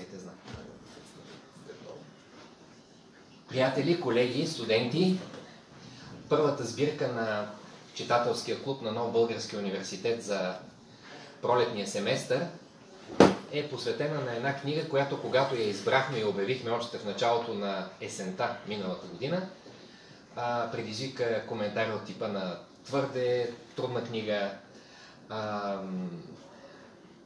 Дайте знак. Приятели, колеги, студенти, първата сбирка на читателския клуб на Нов Български университет за пролетния семестър е посветена на една книга, която когато я избрахме и обявихме още в началото на есента миналата година, предизвика коментари от типа на твърде трудна книга,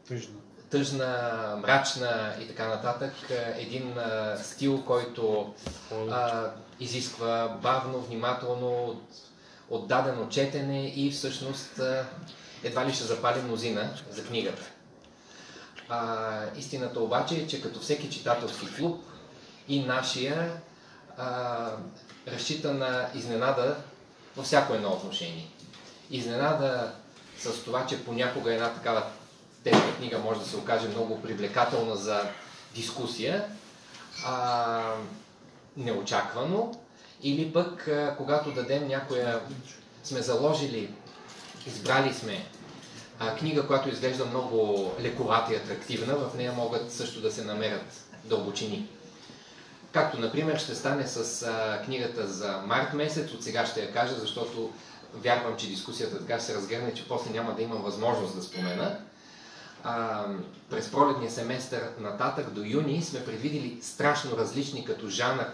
тъжна. Тъжна, мрачна и така нататък. Един стил, който а, изисква бавно, внимателно, отдадено четене и всъщност едва ли ще запали мнозина за книгата. А, истината обаче е, че като всеки читателски клуб и нашия а, разчита на изненада във всяко едно отношение. Изненада с това, че понякога една такава тежка книга може да се окаже много привлекателна за дискусия, а, неочаквано, или пък когато дадем някоя, сме заложили, избрали сме а, книга, която изглежда много лековата и атрактивна, в нея могат също да се намерят дълбочини. Както, например, ще стане с а, книгата за март месец, от сега ще я кажа, защото вярвам, че дискусията така се разгърне, че после няма да имам възможност да спомена. През пролетния семестър нататък до юни сме предвидили страшно различни като жанр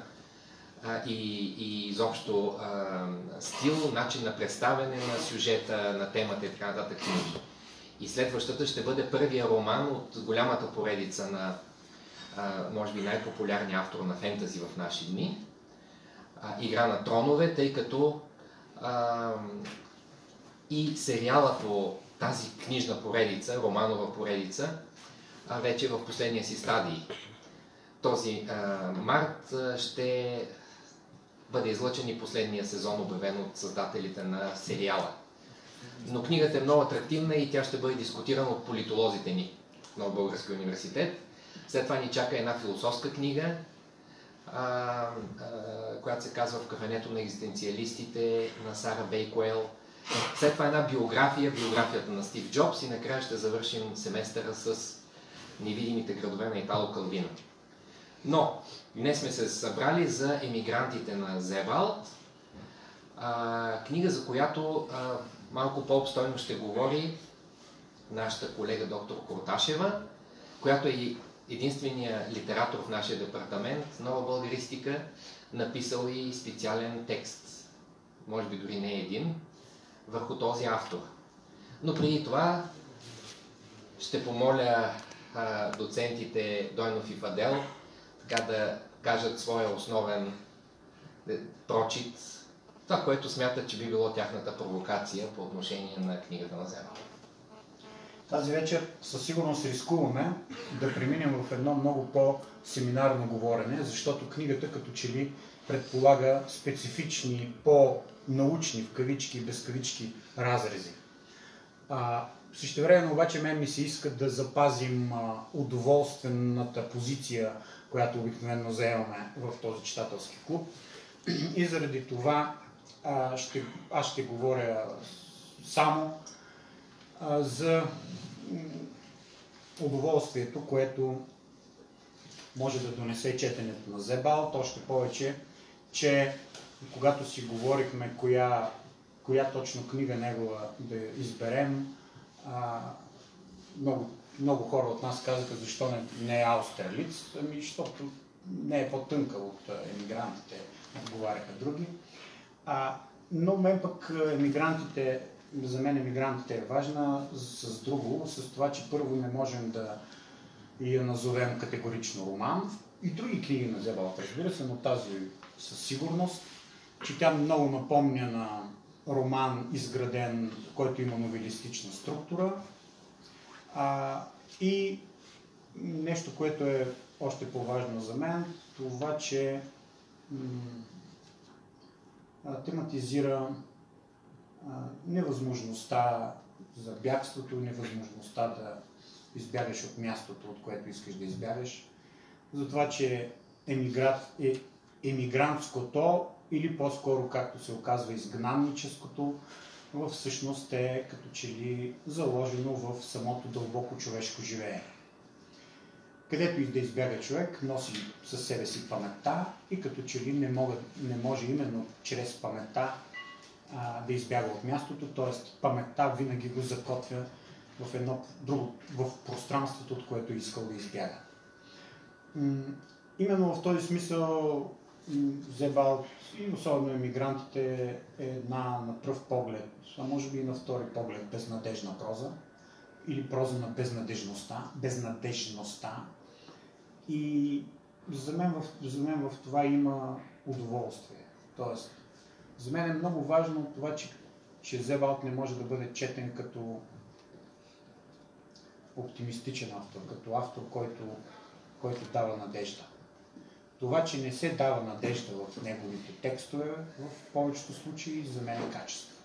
а, и, и изобщо а, стил, начин на представяне на сюжета, на темата и така нататък. И следващата ще бъде първия роман от голямата поредица на, може би, най-популярния автор на фентази в наши дни. Игра на тронове, тъй като а, и сериала по тази книжна поредица, романова поредица, а, вече в последния си стадий. Този март ще бъде излъчен и последния сезон, обявен от създателите на сериала. Но книгата е много атрактивна и тя ще бъде дискутирана от политолозите ни в Нов Български университет. След това ни чака една философска книга, а, а, която се казва В кафенето на екзистенциалистите на Сара Бейкуел. След това една биография, биографията на Стив Джобс и накрая ще завършим семестъра с невидимите градове на Итало Калвина. Но днес сме се събрали за емигрантите на Зевалд, а, книга, за която малко по-обстойно ще говори нашата колега доктор Корташева, която е единствения литератор в нашия департамент, нова българистика, написал и специален текст, може би дори не един, върху този автор. Но преди това ще помоля а, доцентите Дойнов и Фадел така да кажат своя основен е, прочит, това, което смятат, че би било тяхната провокация по отношение на книгата на Зема. Тази вечер със сигурност рискуваме да преминем в едно много по-семинарно говорене, защото книгата като че ли предполага специфични, по-научни, в кавички и без кавички разрези. А, също време обаче мен ми се иска да запазим а, удоволствената позиция, която обикновено заемаме в този читателски клуб. И заради това а, ще, аз ще говоря само а, за удоволствието, което може да донесе четенето на Зебал, още повече, че когато си говорихме коя, коя точно книга негова да изберем, а, много, много хора от нас казаха защо не, не е Аустерлиц, ами защото не е по-тънка от емигрантите, отговаряха други. А, но мен пък емигрантите, за мен емигрантите е важна с друго, с това, че първо не можем да я назовем категорично роман. И други книги на Зебалт, разбира се, но тази със сигурност, че тя много напомня на роман, изграден, който има новелистична структура. А, и нещо, което е още по-важно за мен, това, че м- тематизира невъзможността за бягството, невъзможността да избягаш от мястото, от което искаш да избягаш, за това, че емигрант, е, емигрантското или по-скоро, както се оказва, изгнанническото, всъщност е като че ли заложено в самото дълбоко човешко живеене. където и да избяга човек, носи със себе си паметта и като че ли не, мога, не може именно чрез паметта а, да избяга от мястото, т.е. паметта винаги го закотвя в едно друго, в пространството, от което е искал да избяга. Именно в този смисъл Зебал и особено емигрантите е една на пръв поглед, а може би и на втори поглед безнадежна проза или проза на безнадежността, безнадежността. И за мен, в, за мен в това има удоволствие. Тоест, за мен е много важно това, че, че Зебалт не може да бъде четен като оптимистичен автор, като автор, който, който дава надежда. Това, че не се дава надежда в неговите текстове, в повечето случаи за мен е качество.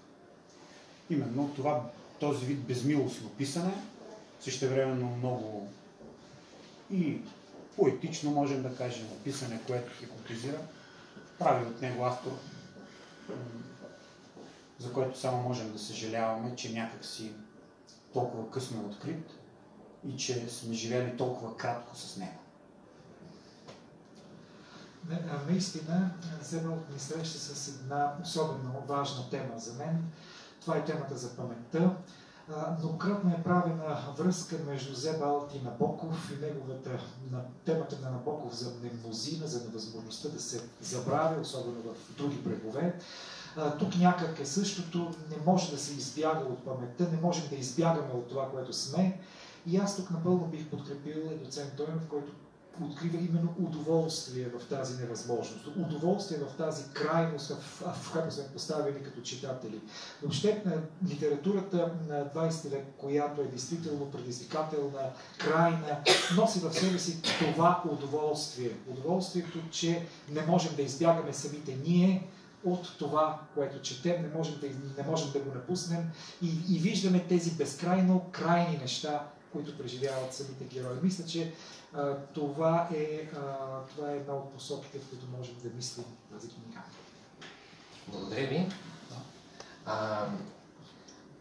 Именно това, този вид безмилостно писане, същевременно много и поетично, можем да кажем, писане, което хипотезира, прави от него автор, за което само можем да съжаляваме, че някак си толкова късно е открит и че сме живели толкова кратко с него. Наистина, Зебълт ни среща с една особено важна тема за мен. Това е темата за паметта. Многократно е правена връзка между Зебалт и Набоков и неговата, на темата на Набоков за мнемнозина, за невъзможността да се забравя, особено в други брегове. Тук някак е същото, не може да се избяга от паметта, не можем да избягаме от това, което сме. И аз тук напълно бих подкрепил доцент Тойнов, който открива именно удоволствие в тази невъзможност, удоволствие в тази крайност, в, която сме поставени като читатели. Въобще на литературата на 20 век, която е действително предизвикателна, крайна, носи в себе си това удоволствие. Удоволствието, че не можем да избягаме самите ние, от това, което четем, не можем да, не можем да го напуснем и, и виждаме тези безкрайно крайни неща, които преживяват самите герои. Мисля, че а, това, е, а, това е една от посоките, в които можем да мислим тази книга. Благодаря ви. А,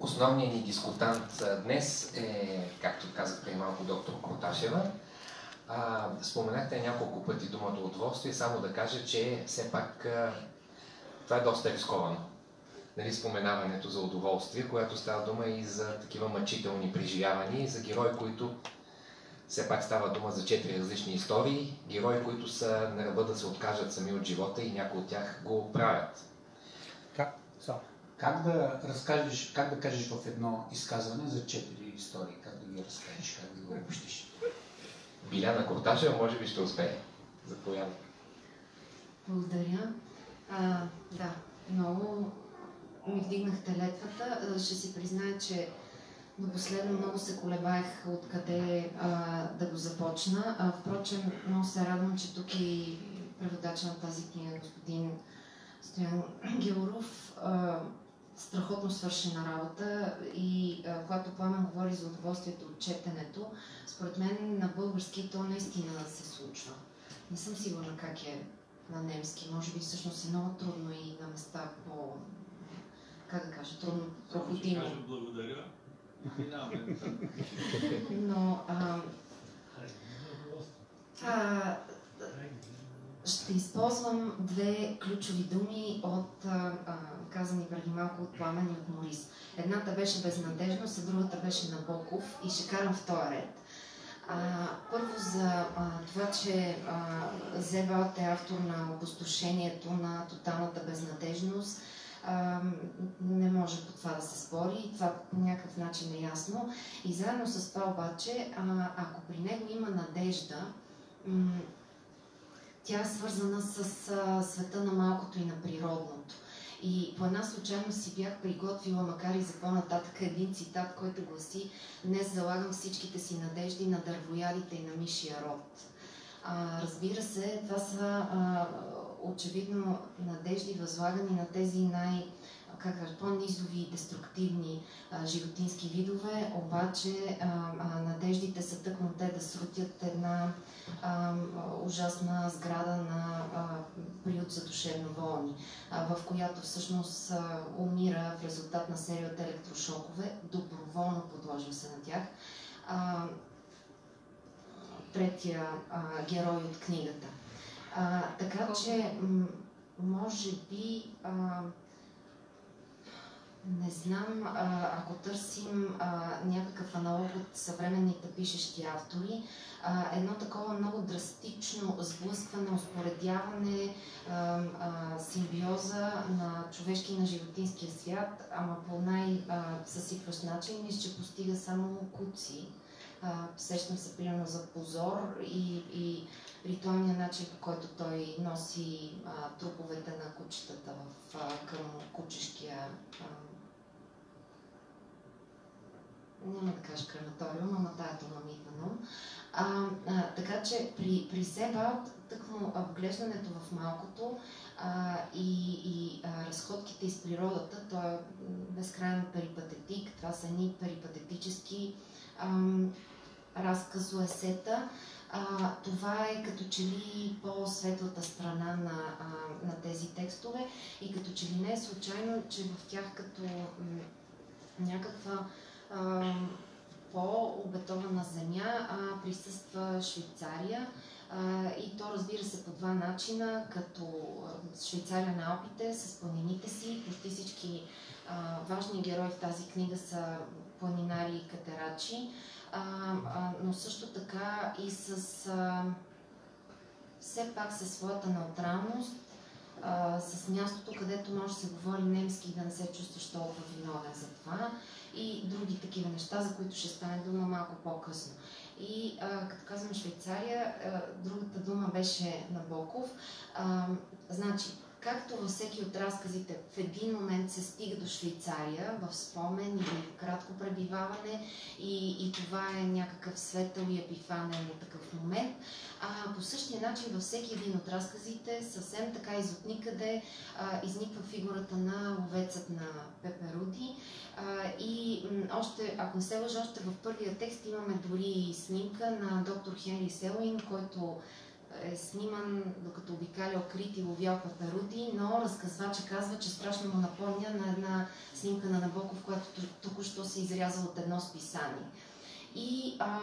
основният ни дискутант днес е, както казах преди малко, доктор Корташева. А, споменахте няколко пъти думата удоволствие, само да кажа, че все пак а, това е доста рисковано нали, споменаването за удоволствие, която става дума и за такива мъчителни преживявания и за герои, които все пак става дума за четири различни истории, герои, които са на ръба да се откажат сами от живота и някои от тях го правят. Как, so, как да разкажеш, как да кажеш в едно изказване за четири истории, как да ги разкажеш, как да ги обобщиш? Биляна Корташева може би ще успее. Заповядай. Благодаря. А, да, много ми вдигнахте летвата. Ще си призная, че последно много се колебаех откъде а, да го започна. А, впрочем, много се радвам, че тук е и преводача на тази книга, господин Стоян Георов. Страхотно свършена работа и а, когато Пламен говори за удоволствието от четенето, според мен на български то наистина се случва. Не съм сигурна как е на немски. Може би всъщност е много трудно и на места по как да кажа, трудно проходимо. Ще кажа благодаря. Но а, а, ще използвам две ключови думи от а, казани преди малко от Пламен и от Морис. Едната беше безнадежност, а другата беше Набоков и ще карам в този ред. А, първо за а, това, че Зебалт е автор на опустошението на тоталната безнадежност не може по това да се спори. Това по някакъв начин е ясно. И заедно с това обаче, ако при него има надежда, тя е свързана с света на малкото и на природното. И по една случайност си бях приготвила, макар и за по-нататък, един цитат, който гласи Днес залагам всичките си надежди на дървоядите и на мишия род. Разбира се, това са очевидно надежди възлагани на тези най- как по-низови и деструктивни а, животински видове, обаче а, а, надеждите са тъкмо те да срутят една а, ужасна сграда на а, приют за душевно болни, а, в която всъщност а, умира в резултат на серия от електрошокове, доброволно подложил се на тях. А, третия а, герой от книгата. А, така че, може би, а, не знам, а, ако търсим а, някакъв аналог от съвременните пишещи автори, а, едно такова много драстично сблъскване, успоредяване, а, а, симбиоза на човешки и на животинския свят, ама по най-съсипващ начин, мисля, че постига само куци. Сещам се примерно за позор и, и ритуалния начин, по който той носи а, труповете на кучетата в, а, към кучешкия а, няма да кажа крематориум, ама тая дума ми а, а, така че при, при Себалт, тъкмо вглеждането в малкото а, и, и а, разходките из природата, той е безкрайен перипатетик, това са едни перипатетически разказоесета. А, това е като че ли по-светлата страна на, а, на тези текстове и като че ли не е случайно, че в тях като някаква по-обетована земя а, присъства Швейцария. А, и то разбира се по два начина, като Швейцария на Алпите с планините си. Почти всички а, важни герои в тази книга са планинари и катерачи, а, а, но също така и с все пак със своята неутралност, с мястото, където може да се говори немски и да не се чувстваш толкова виновен за това и други такива неща, за които ще стане дума малко по-късно. И а, като казвам Швейцария, а, другата дума беше Набоков. А, значи, както във всеки от разказите, в един момент се стига до Швейцария, в спомен или в кратко пребиваване и, и това е някакъв светъл и епифанен такъв момент. А по същия начин във всеки един от разказите, съвсем така из никъде, а, изниква фигурата на ловецът на Пеперуди. А, и м, още, ако не се лъжа, още в първия текст имаме дори снимка на доктор Хенри Селуин, който е сниман докато обикаля окрит и ловял паперуди, но разказвача казва, че страшно му напомня на една снимка на Набоков, която току-що се изряза от едно списание. И а,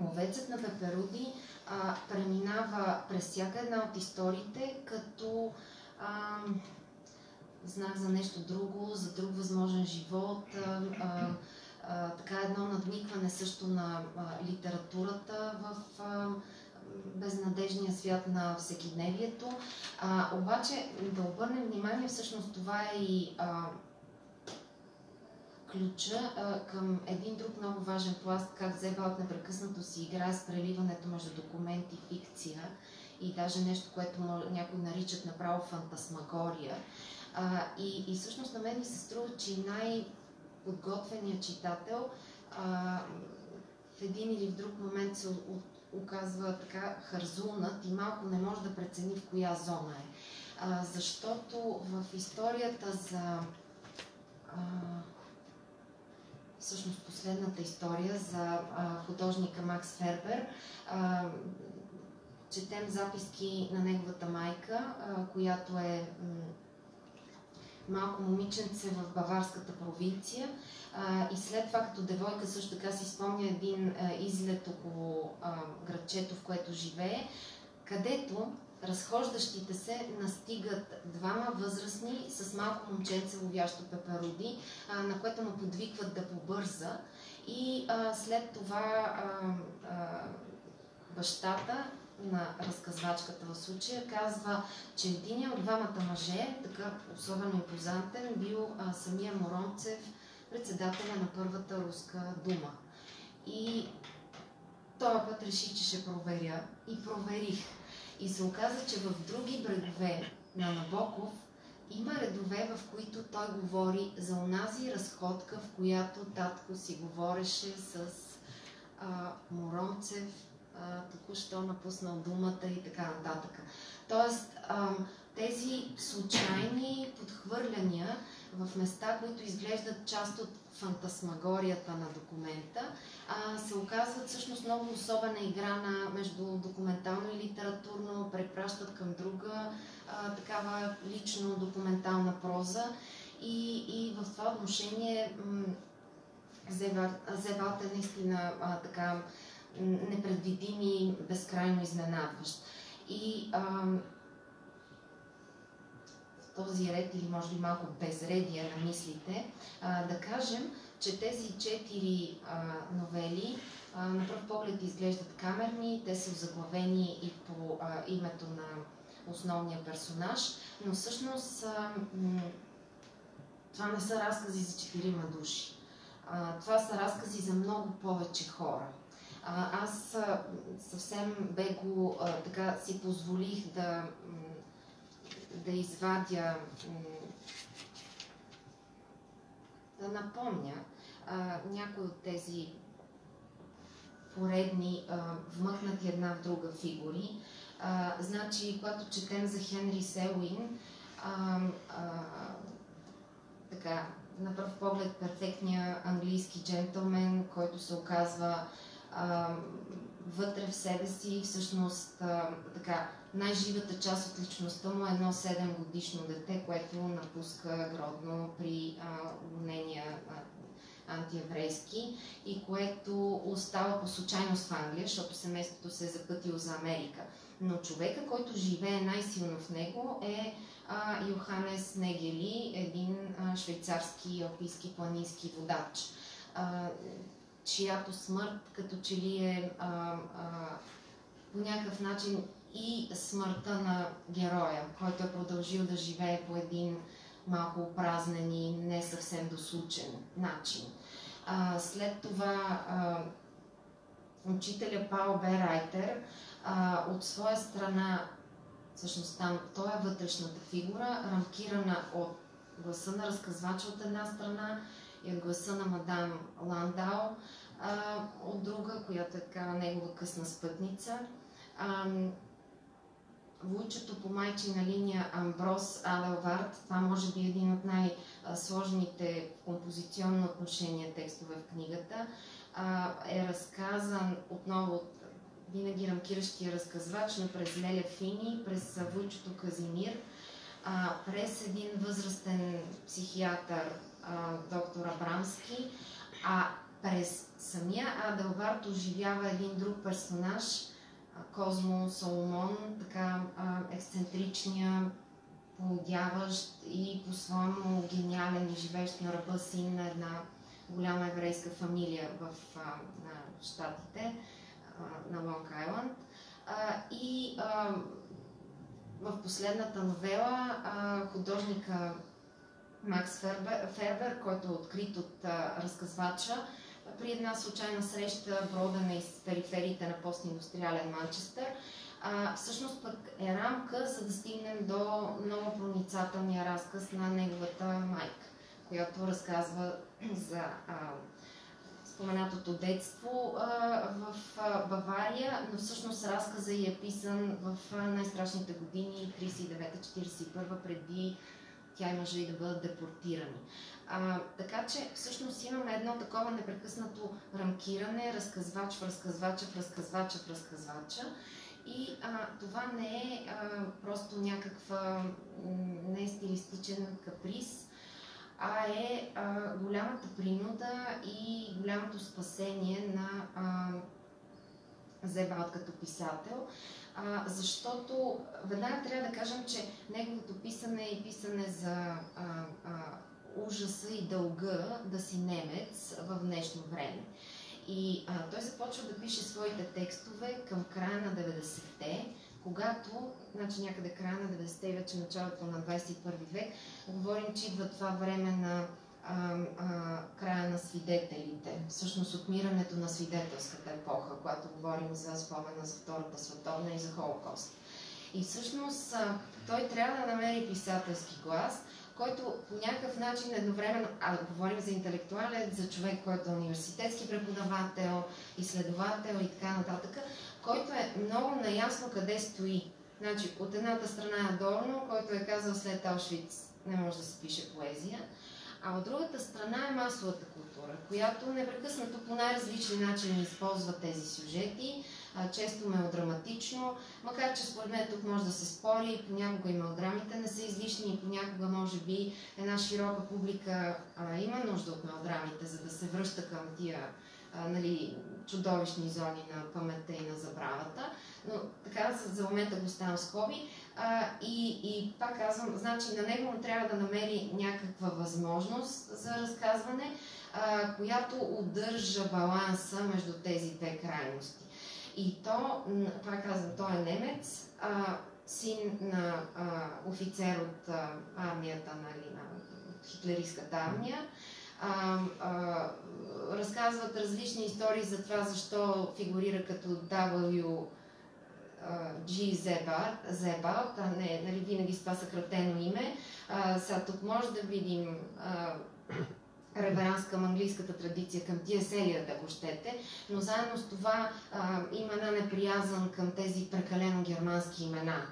ловецът на пеперуди а, преминава през всяка една от историите, като а, знак за нещо друго, за друг възможен живот, а, а, а, така едно надникване също на а, литературата в а, безнадежния свят на всекидневието. А, обаче да обърнем внимание, всъщност това е и а, ключа а, към един друг много важен пласт, как Зебалт непрекъснато си играе с преливането между документ и фикция и даже нещо, което някои наричат направо фантасмагория. А, и, и всъщност на мен ми се струва, че най-подготвеният читател а, в един или в друг момент се от, оказва така харзулнат и малко не може да прецени в коя зона е. А, защото в историята за а, всъщност последната история за а, художника Макс Фербер, а, четем записки на неговата майка, а, която е малко момиченце в баварската провинция. И след това, като девойка, също така си спомня един а, излет около градчето, в което живее, където разхождащите се настигат двама възрастни с малко момченце, ловящо пеперуди, на което му подвикват да побърза. И след това бащата на разказвачката в случая казва, че един от двамата мъже, така особено импозантен, бил а, самия Моронцев, председателя на първата руска дума. И този път реших, че ще проверя и проверих. И се оказа, че в други брегове на Набоков има редове, в които той говори за онази разходка, в която татко си говореше с а, Моронцев, току-що напуснал думата и така нататък. Тоест, тези случайни подхвърляния в места, които изглеждат част от фантасмагорията на документа, се оказват всъщност много особена игра на, между документално и литературно, препращат към друга такава лично документална проза. И, и в това отношение Зевалт е наистина а, така непредвидим и безкрайно изненадващ. И а, в този ред или може би малко безредие на мислите, а, да кажем, че тези четири а, новели а, на пръв поглед изглеждат камерни, те са заглавени и по а, името на основния персонаж, но всъщност а, това не са разкази за четирима души. А, това са разкази за много повече хора. Аз съвсем бего така си позволих да, да извадя, да напомня а, някои от тези поредни, вмъкнати една в друга фигури. Значи, когато четем за Хенри Селуин, така, на пръв поглед перфектния английски джентълмен, който се оказва вътре в себе си, всъщност така, най-живата част от личността му е едно 7 годишно дете, което напуска Гродно при гонения антиеврейски и което остава по случайност в Англия, защото семейството се е запътило за Америка. Но човека, който живее най-силно в него е а, Йоханес Негели, един а, швейцарски алпийски планински водач, а, чиято смърт като че ли е а, а, по някакъв начин и смъртта на героя, който е продължил да живее по един малко празнен и не съвсем дослучен начин. А, след това а, учителя Пао Берайтер а, от своя страна, всъщност там той е вътрешната фигура, рамкирана от гласа на разказвача от една страна и гласа на мадам Ландау а, от друга, която е така негова късна спътница. А, Войчето по майчина линия Амброс Аделвард, това може би е един от най-сложните композиционно отношение текстове в книгата, е разказан отново от винаги рамкиращия разказвач, но през Леля Фини, през Войчето Казимир, през един възрастен психиатър, доктор Абрамски, а през самия Аделвард оживява един друг персонаж – Козмо Соломон, така а, ексцентричния, полудяващ и по-своему гениален и живеещ на ръба син на една голяма еврейска фамилия в а, на Штатите, а, на Лонг Айланд. А, и а, в последната новела а, художника Макс Фербер, който е открит от разказвача, при една случайна среща, бродена из перифериите на постиндустриален Манчестър. А, всъщност пък е рамка, за да стигнем до много проницателния разказ на неговата майка, която разказва за а, споменатото детство а, в а, Бавария, но всъщност разказа е писан в най-страшните години, 39-41, преди тя мъжа и да бъдат депортирани. А, така че всъщност имаме едно такова непрекъснато рамкиране, разказвач в разказвача в разказвача в разказвача. И а, това не е а, просто някаква не е стилистичен каприз, а е а, голямата принуда и голямото спасение на а, Зебалт като писател. А, защото веднага трябва да кажем, че неговото писане е писане за а, а, ужаса и дълга да си немец в днешно време. И а, той започва да пише своите текстове към края на 90-те, когато, значи някъде края на 90-те и вече началото на 21 век, говорим, че идва това време на а, а, края на свидетелите, всъщност отмирането на свидетелската епоха, когато говорим за спомена за Втората световна и за Холокост. И всъщност а, той трябва да намери писателски глас, който по някакъв начин едновременно, а говорим за интелектуален, за човек, който е университетски преподавател, изследовател и така нататък, който е много наясно къде стои. Значи, от едната страна е Дорно, който е казал след Аушвиц не може да се пише поезия, а от другата страна е масовата култура, която непрекъснато по най-различни начини използва тези сюжети, често мелодраматично, макар че според мен тук може да се спори, понякога и мелодрамите не са излишни и понякога може би една широка публика а, има нужда от мелодрамите, за да се връща към тия а, нали, чудовищни зони на паметта и на забравата. Но така за, момента го ставам скоби. А, и, и пак казвам, значи на него му трябва да намери някаква възможност за разказване, а, която удържа баланса между тези две крайности. И то, пак казвам, той е немец, а, син на а, офицер от а, армията, нали, на хитлеристската армия. А, а, разказват различни истории за това, защо фигурира като W. Зебалт, а не нали, винаги с това съкратено име. А, сега тук може да видим а, реверанс към английската традиция, към тия селия, да го щете, но заедно с това а, има една неприязан към тези прекалено германски имена.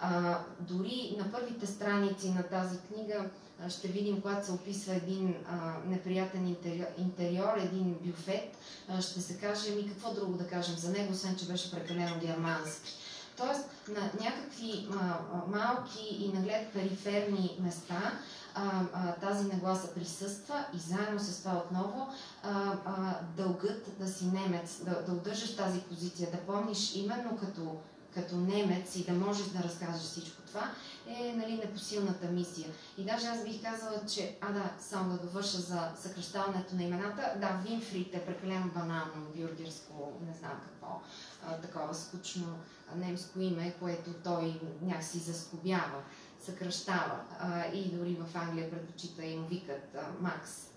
А, дори на първите страници на тази книга ще видим, когато се описва един а, неприятен интериор, един бюфет, а, ще се каже ми какво друго да кажем за него, освен че беше прекалено германски. Тоест, на някакви а, малки и наглед периферни места а, а, тази нагласа присъства и заедно с това отново а, а, дългът да си немец, да, да удържаш тази позиция, да помниш именно като като немец и да можеш да разкажеш всичко това, е нали, непосилната мисия. И даже аз бих казала, че, а да, само да довърша за съкръщаването на имената, да, Винфрид е прекалено банално, бюргерско, не знам какво, а, такова скучно немско име, което той някакси заскобява, съкръщава. А, и дори в Англия предпочита и му викат а, Макс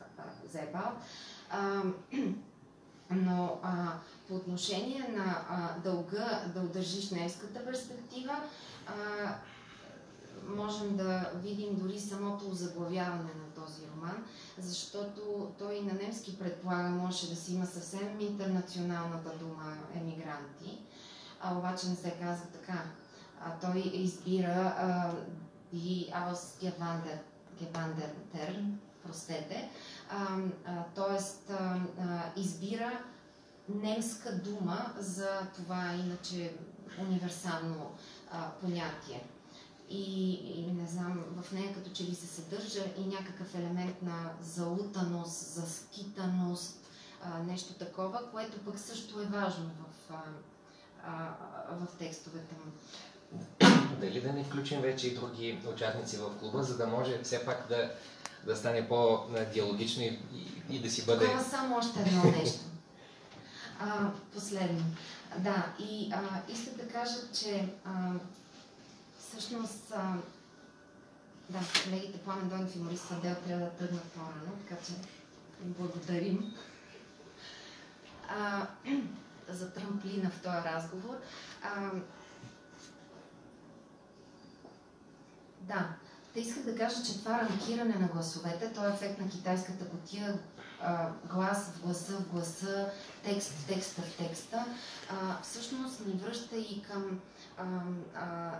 Зебал. Но а, по отношение на а, дълга да удържиш немската перспектива, а, можем да видим дори самото заглавяване на този роман, защото той на немски предполага, може да си има съвсем интернационалната дума емигранти, а обаче не се казва така. А, той избира а, die Ausgewanderte, простете, т.е. избира немска дума за това иначе универсално а, понятие. И, и не знам, в нея като че ли се съдържа и някакъв елемент на залутаност, заскитаност, а, нещо такова, което пък също е важно в, а, а, в текстовете му. Дали да не включим вече и други участници в клуба, за да може все пак да, да стане по-диалогично и, и, и да си бъде... Това само още едно нещо. А, последно. Да, и а, искам да кажа, че а, всъщност а, да, колегите Пламен Дойнов и Морис Садел трябва да тръгнат по-рано, така че им благодарим а, за трамплина в този разговор. А, да, те исках да кажа, че това ранкиране на гласовете, то е ефект на китайската котия, глас в гласа в гласа, текст в текста в текста, а, всъщност ни връща и към а, а,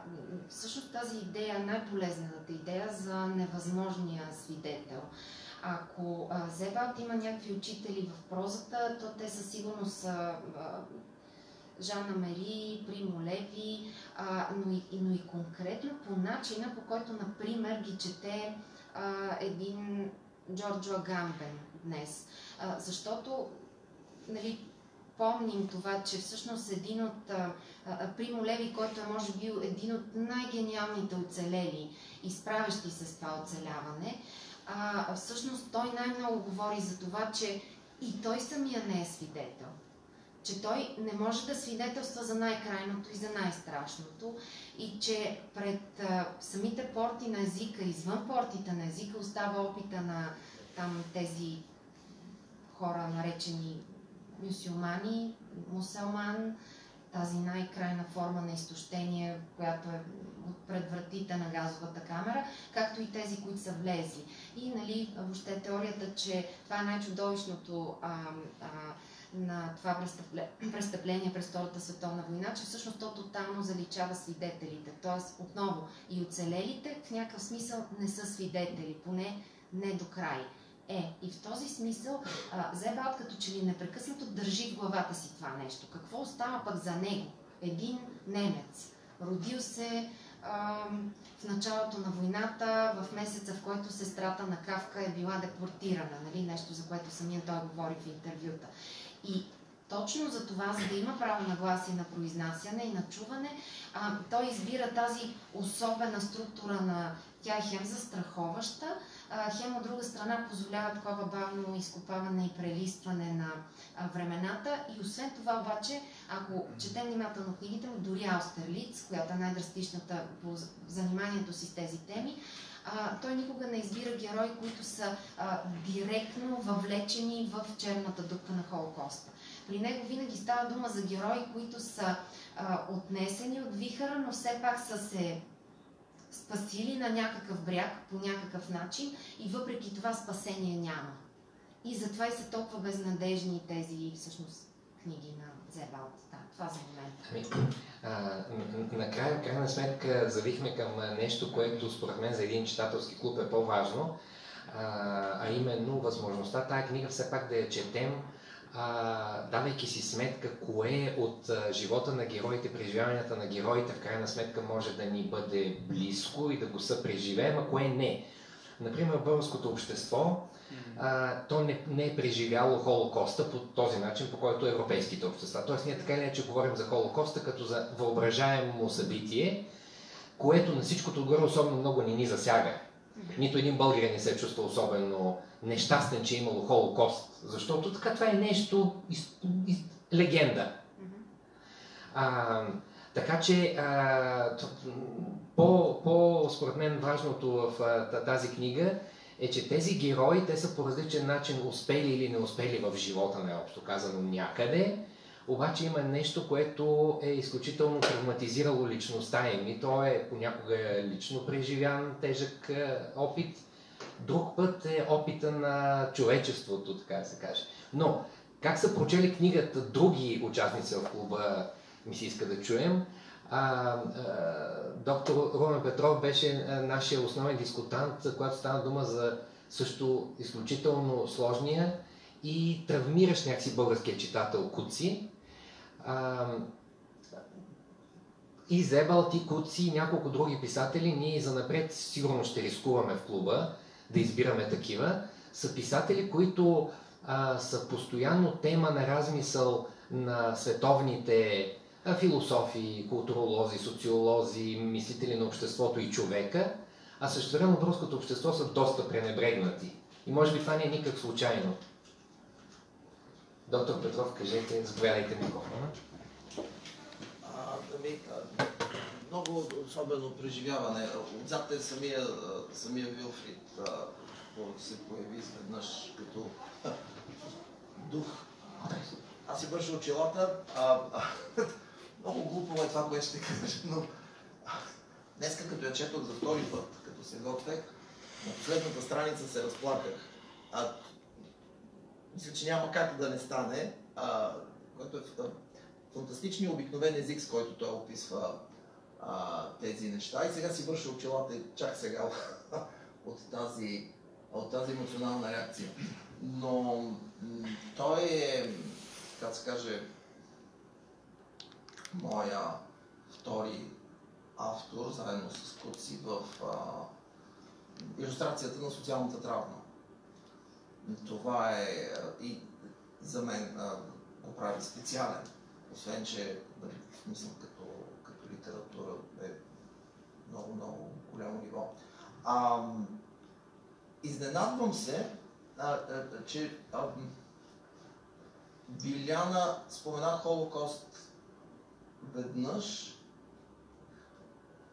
всъщност тази идея, най-полезната идея за невъзможния свидетел. Ако Зебалт има някакви учители в прозата, то те със сигурност са Жана Мери, Примо Леви, а, но, и, но и конкретно по начина, по който, например, ги чете а, един Джорджо Агамбен днес. А, защото нали, помним това, че всъщност един от а, Примо Леви, който е може би един от най-гениалните оцелели, изправящи се с това оцеляване, а, всъщност той най-много говори за това, че и той самия не е свидетел че той не може да свидетелства за най-крайното и за най-страшното и че пред а, самите порти на езика, извън портите на езика, остава опита на там тези хора, наречени мюсюлмани, мусалман, тази най-крайна форма на изтощение, която е пред вратите на газовата камера, както и тези, които са влезли. И, нали, въобще теорията, че това е най-чудовищното а, а, на това престъпление през Втората световна война, че всъщност то тотално заличава свидетелите. Тоест, отново, и оцелелите в някакъв смисъл не са свидетели, поне не до край. Е, и в този смисъл Зебалт като че ли непрекъснато държи в главата си това нещо. Какво остава пък за него? Един немец. Родил се в началото на войната, в месеца, в който сестрата на Кавка е била депортирана, нали? нещо за което самия той говори в интервюта. И точно за това, за да има право на глас и на произнасяне и на чуване, а, той избира тази особена структура на тя е хем застраховаща, хем от друга страна позволява такова бавно изкопаване и прелистване на времената. И освен това обаче, ако четем внимателно книгите му, дори Аустерлиц, която е най-драстичната по заниманието си с тези теми, той никога не избира герои, които са директно въвлечени в черната дупка на Холокоста. При него винаги става дума за герои, които са отнесени от вихара, но все пак са се спасили на някакъв бряг по някакъв начин и въпреки това спасение няма. И затова и са толкова безнадежни тези всъщност книги на Зебалт. Да, това за момента. Ами, накрая, в крайна сметка, завихме към нещо, което според мен за един читателски клуб е по-важно, а, а именно възможността тая книга все пак да я четем а, давайки си сметка кое от а, живота на героите, преживяванията на героите в крайна сметка може да ни бъде близко и да го съпреживеем, а кое не. Например, българското общество, а, то не, не е преживяло Холокоста по този начин, по който европейските общества. Тоест ние така или иначе говорим за Холокоста като за въображаемо събитие, което на всичкото отгоре особено много ни ни засяга. Нито един българин не се е чувства особено нещастен, че е имало Холокост, защото така това е нещо из, из, легенда. А, така че а, по, по, според мен важното в а, тази книга е, че тези герои, те са по различен начин успели или не успели в живота, необщо казано някъде, обаче има нещо, което е изключително травматизирало личността им и то е понякога лично преживян тежък опит, друг път е опита на човечеството, така да се каже. Но, как са прочели книгата други участници в клуба, ми се иска да чуем. А, а, доктор Румен Петров беше нашия основен дискутант, когато стана дума за също изключително сложния и травмиращ някакси българския читател Куци. И Зебал, ти Куци и няколко други писатели, ние за напред сигурно ще рискуваме в клуба да избираме такива, са писатели, които а, са постоянно тема на размисъл на световните а, философи, културолози, социолози, мислители на обществото и човека, а също време общество са доста пренебрегнати. И може би това не е никак случайно. Доктор Петров, кажете, заповядайте микрофона. Ами, много особено преживяване. Отзад е самия, самия Вилфрид, който се появи изведнъж като дух. Аз си бърша очилата. А, а, много глупо е това, което ще кажа, но днеска като я четох за втори път, като се готвех, на последната страница се разплаках. А, мисля, че няма как да не стане, а, което е фантастичният обикновен език, с който той описва а, тези неща. И сега си върша очилата чак сега от тази, от тази емоционална реакция. Но той е, така се каже, моя втори автор, заедно с Куци, в а, иллюстрацията на социалната травма. Това е и за мен го прави специален, освен че, нали, в смисъл като литература е много, много голямо ниво. А, изненадвам се, а, а, че а, Биляна спомена Холокост веднъж.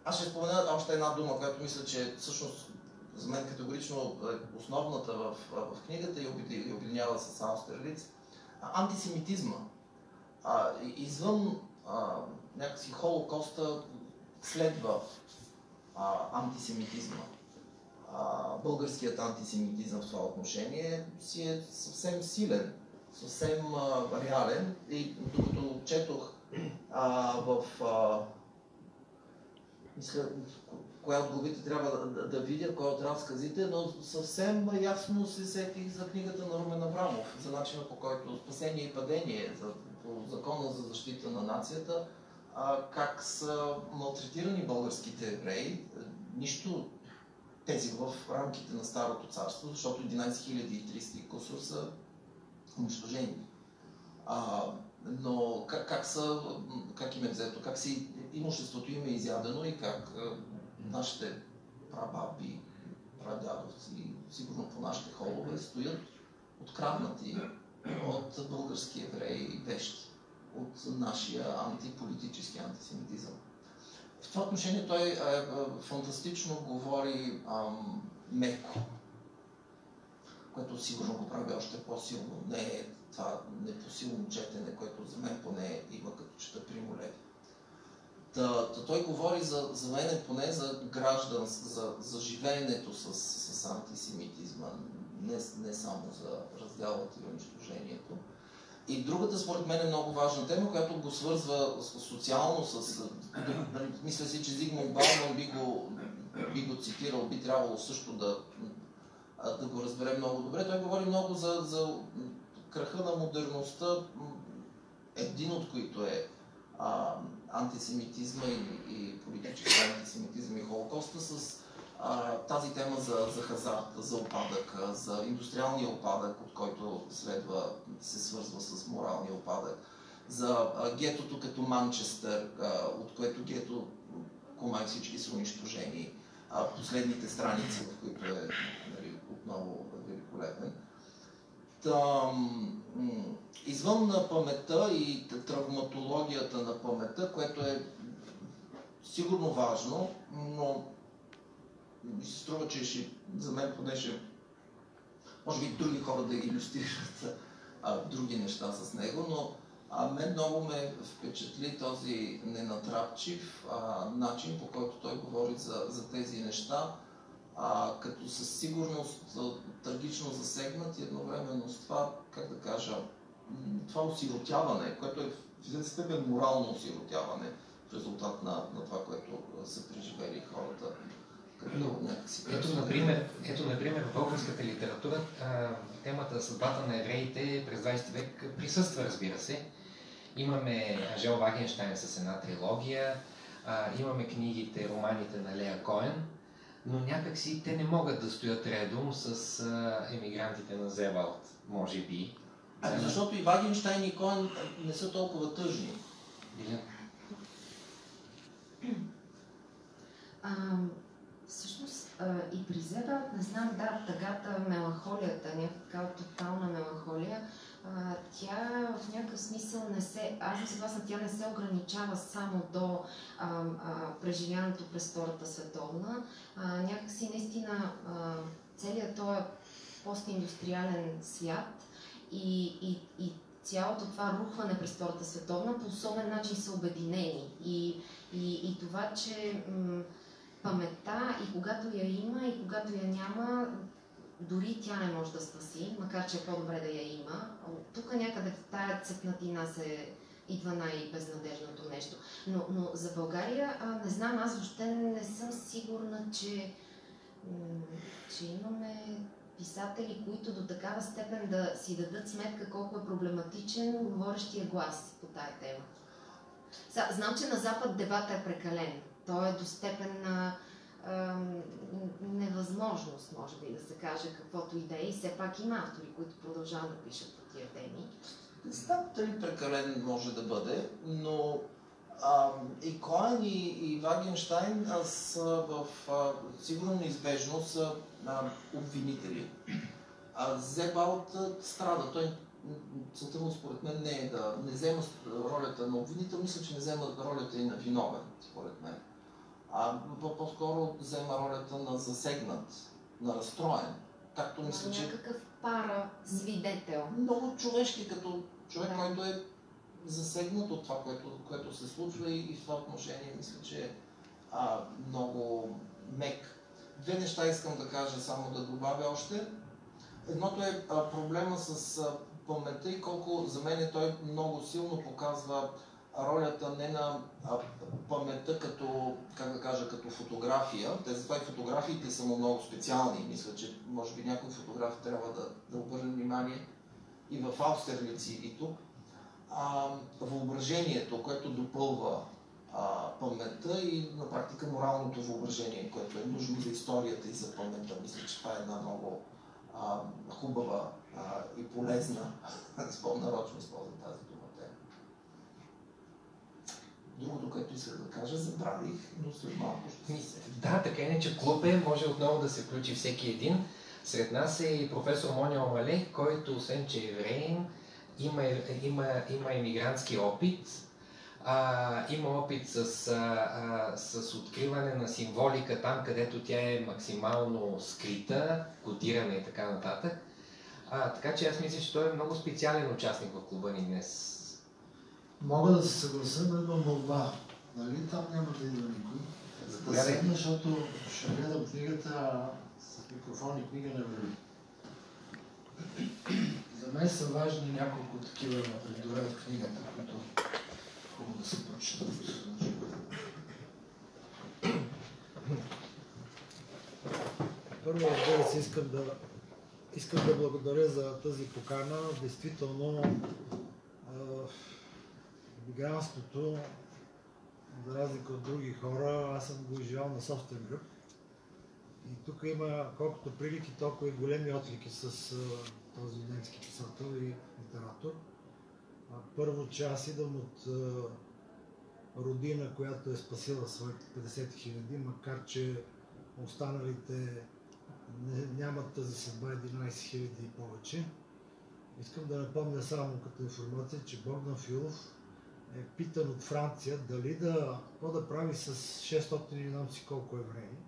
Аз ще спомена още една дума, която мисля, че всъщност за мен категорично е основната в, в книгата и обединява с Аустерлиц. Антисемитизма. А, извън а, някакси Холокоста следва а, антисемитизма. А, българският антисемитизъм в това отношение си е съвсем силен, съвсем а, реален и докато четох а, в а, мисля, коя от главите трябва да, да, да видя, коя от разказите, но съвсем ясно се сетих за книгата на Румен Аврамов, за начина по който спасение и падение, за, по закона за защита на нацията, а, как са малтретирани българските евреи. Нищо тези в рамките на Старото царство, защото 11 300 кусор са унищожени. А, но как, как, са, как им е взето, как си имуществото им е изядено и как нашите прабаби, прадядовци, сигурно по нашите холове, стоят откраднати от български евреи и вещи, от нашия антиполитически антисемитизъм. В това отношение той е, е, фантастично говори ам, меко, което сигурно го прави още по-силно. Не е това непосилно четене, което за мен поне има като чета Примо Да, да той говори за, за мен поне за гражданство, за, за живеенето с, с антисемитизма, не, не само за разделът и унищожението. И другата, според мен, е много важна тема, която го свързва социално с... Мисля си, че Зигмунд Бауман би го, би го цитирал, би трябвало също да, да го разбере много добре. Той говори много за, за краха на модерността, един от които е а, антисемитизма и, и политически антисемитизъм и Холокоста с а, тази тема за, за хазарта, за опадък, за индустриалния опадък, от който следва се свързва с моралния опадък, за а, гетото като Манчестър, а, от което гето комай всички са унищожени, а, последните страници, в които е нали, отново великолепен. Извън на паметта и травматологията на паметта, което е сигурно важно, но ми се струва, че ще, за мен поне ще, може би други хора да иллюстрират а, други неща с него, но а мен много ме впечатли този ненатрапчив а, начин, по който той говори за, за тези неща, а, като със сигурност а, трагично засегнат и едновременно с това, как да кажа, това осиротяване, което е в известен степен морално осиротяване в резултат на, на това, което са преживели хората но, ето, например, ето, например, в българската литература темата съдбата на евреите през 20 век присъства, разбира се. Имаме Жел Вагенштайн с една трилогия, а, имаме книгите, романите на Лея Коен, но някакси те не могат да стоят редом с а, емигрантите на Зевалт, може би. А, защото и Вагенштайн и Коен не са толкова тъжни. Всъщност и при Зеда, не знам, да, тъгата, меланхолията, някаква тотална меланхолия, тя в някакъв смисъл не се, аз съм съгласна, тя не се ограничава само до а, а, преживяното през Втората световна. А, някакси наистина а, целият този постиндустриален свят и, и, и цялото това рухване през Втората световна по особен начин са обединени. И, и, и това, че м- паметта и когато я има и когато я няма, дори тя не може да спаси, макар че е по-добре да я има. Тук някъде в тая цепнатина се идва най-безнадежното нещо. Но, но за България, а, не знам, аз въобще не съм сигурна, че, че имаме писатели, които до такава степен да си дадат сметка колко е проблематичен говорещия глас по тая тема. Знам, че на Запад дебата е прекален. Той е до степен на невъзможност, може би да се каже каквото и да е. И все пак има автори, които продължават да пишат по тия теми. Не знам дали прекален може да бъде, но а, и Коен и, и Вагенштайн са в а, сигурно неизбежно са а, обвинители. А Зебалт страда. Той целта му според мен не е да не взема ролята на обвинител, мисля, че не взема ролята и на виновен, според мен а по-скоро взема ролята на засегнат, на разстроен. Както мисля, че... Някакъв пара свидетел. Много човешки, като човек, да. който е засегнат от това, което, което се случва и, и в това отношение мисля, че е много мек. Две неща искам да кажа, само да добавя още. Едното е а, проблема с а, паметта и колко за мен той много силно показва ролята не на паметта като, как да кажа, като фотография. Те затова и фотографиите са му много специални. Мисля, че може би някой фотограф трябва да, да обърне внимание и в Аустерлици и тук. А, въображението, което допълва а, паметта и на практика моралното въображение, което е нужно за историята и за паметта. Мисля, че това е една много а, хубава а, и полезна. По-нарочно използвам тази дума. Другото, което исках да кажа, забравих, но след малко ще се Да, така е, че клуб е, може отново да се включи всеки един. Сред нас е и професор Моня Омале, който освен, че е евреин, има, има, има иммигрантски опит, а, има опит с, а, а, с откриване на символика там, където тя е максимално скрита, кодирана и така нататък. А, така че аз мисля, че той е много специален участник в клуба ни днес. Мога да се съглася, но имам молба. Нали там няма да идва никой. Да седна, защото ще гледам книгата с микрофон и книга не върви. За мен са важни няколко такива редове от книгата, които хубаво да се прочитат. Първо, разбира се, искам да, искам да благодаря за тази покана. Действително, мигрантството, за разлика от други хора, аз съм го изживял на собствен гръб. И тук има колкото прилики, толкова и големи отлики с а, този немски писател и литератор. А, първо, че аз идвам от а, родина, която е спасила своите 50 хиляди, макар че останалите не, нямат тази съдба 11 хиляди и повече. Искам да напомня само като информация, че Богдан Филов е питан от Франция дали да, какво да прави с 600 или знам си колко евреи.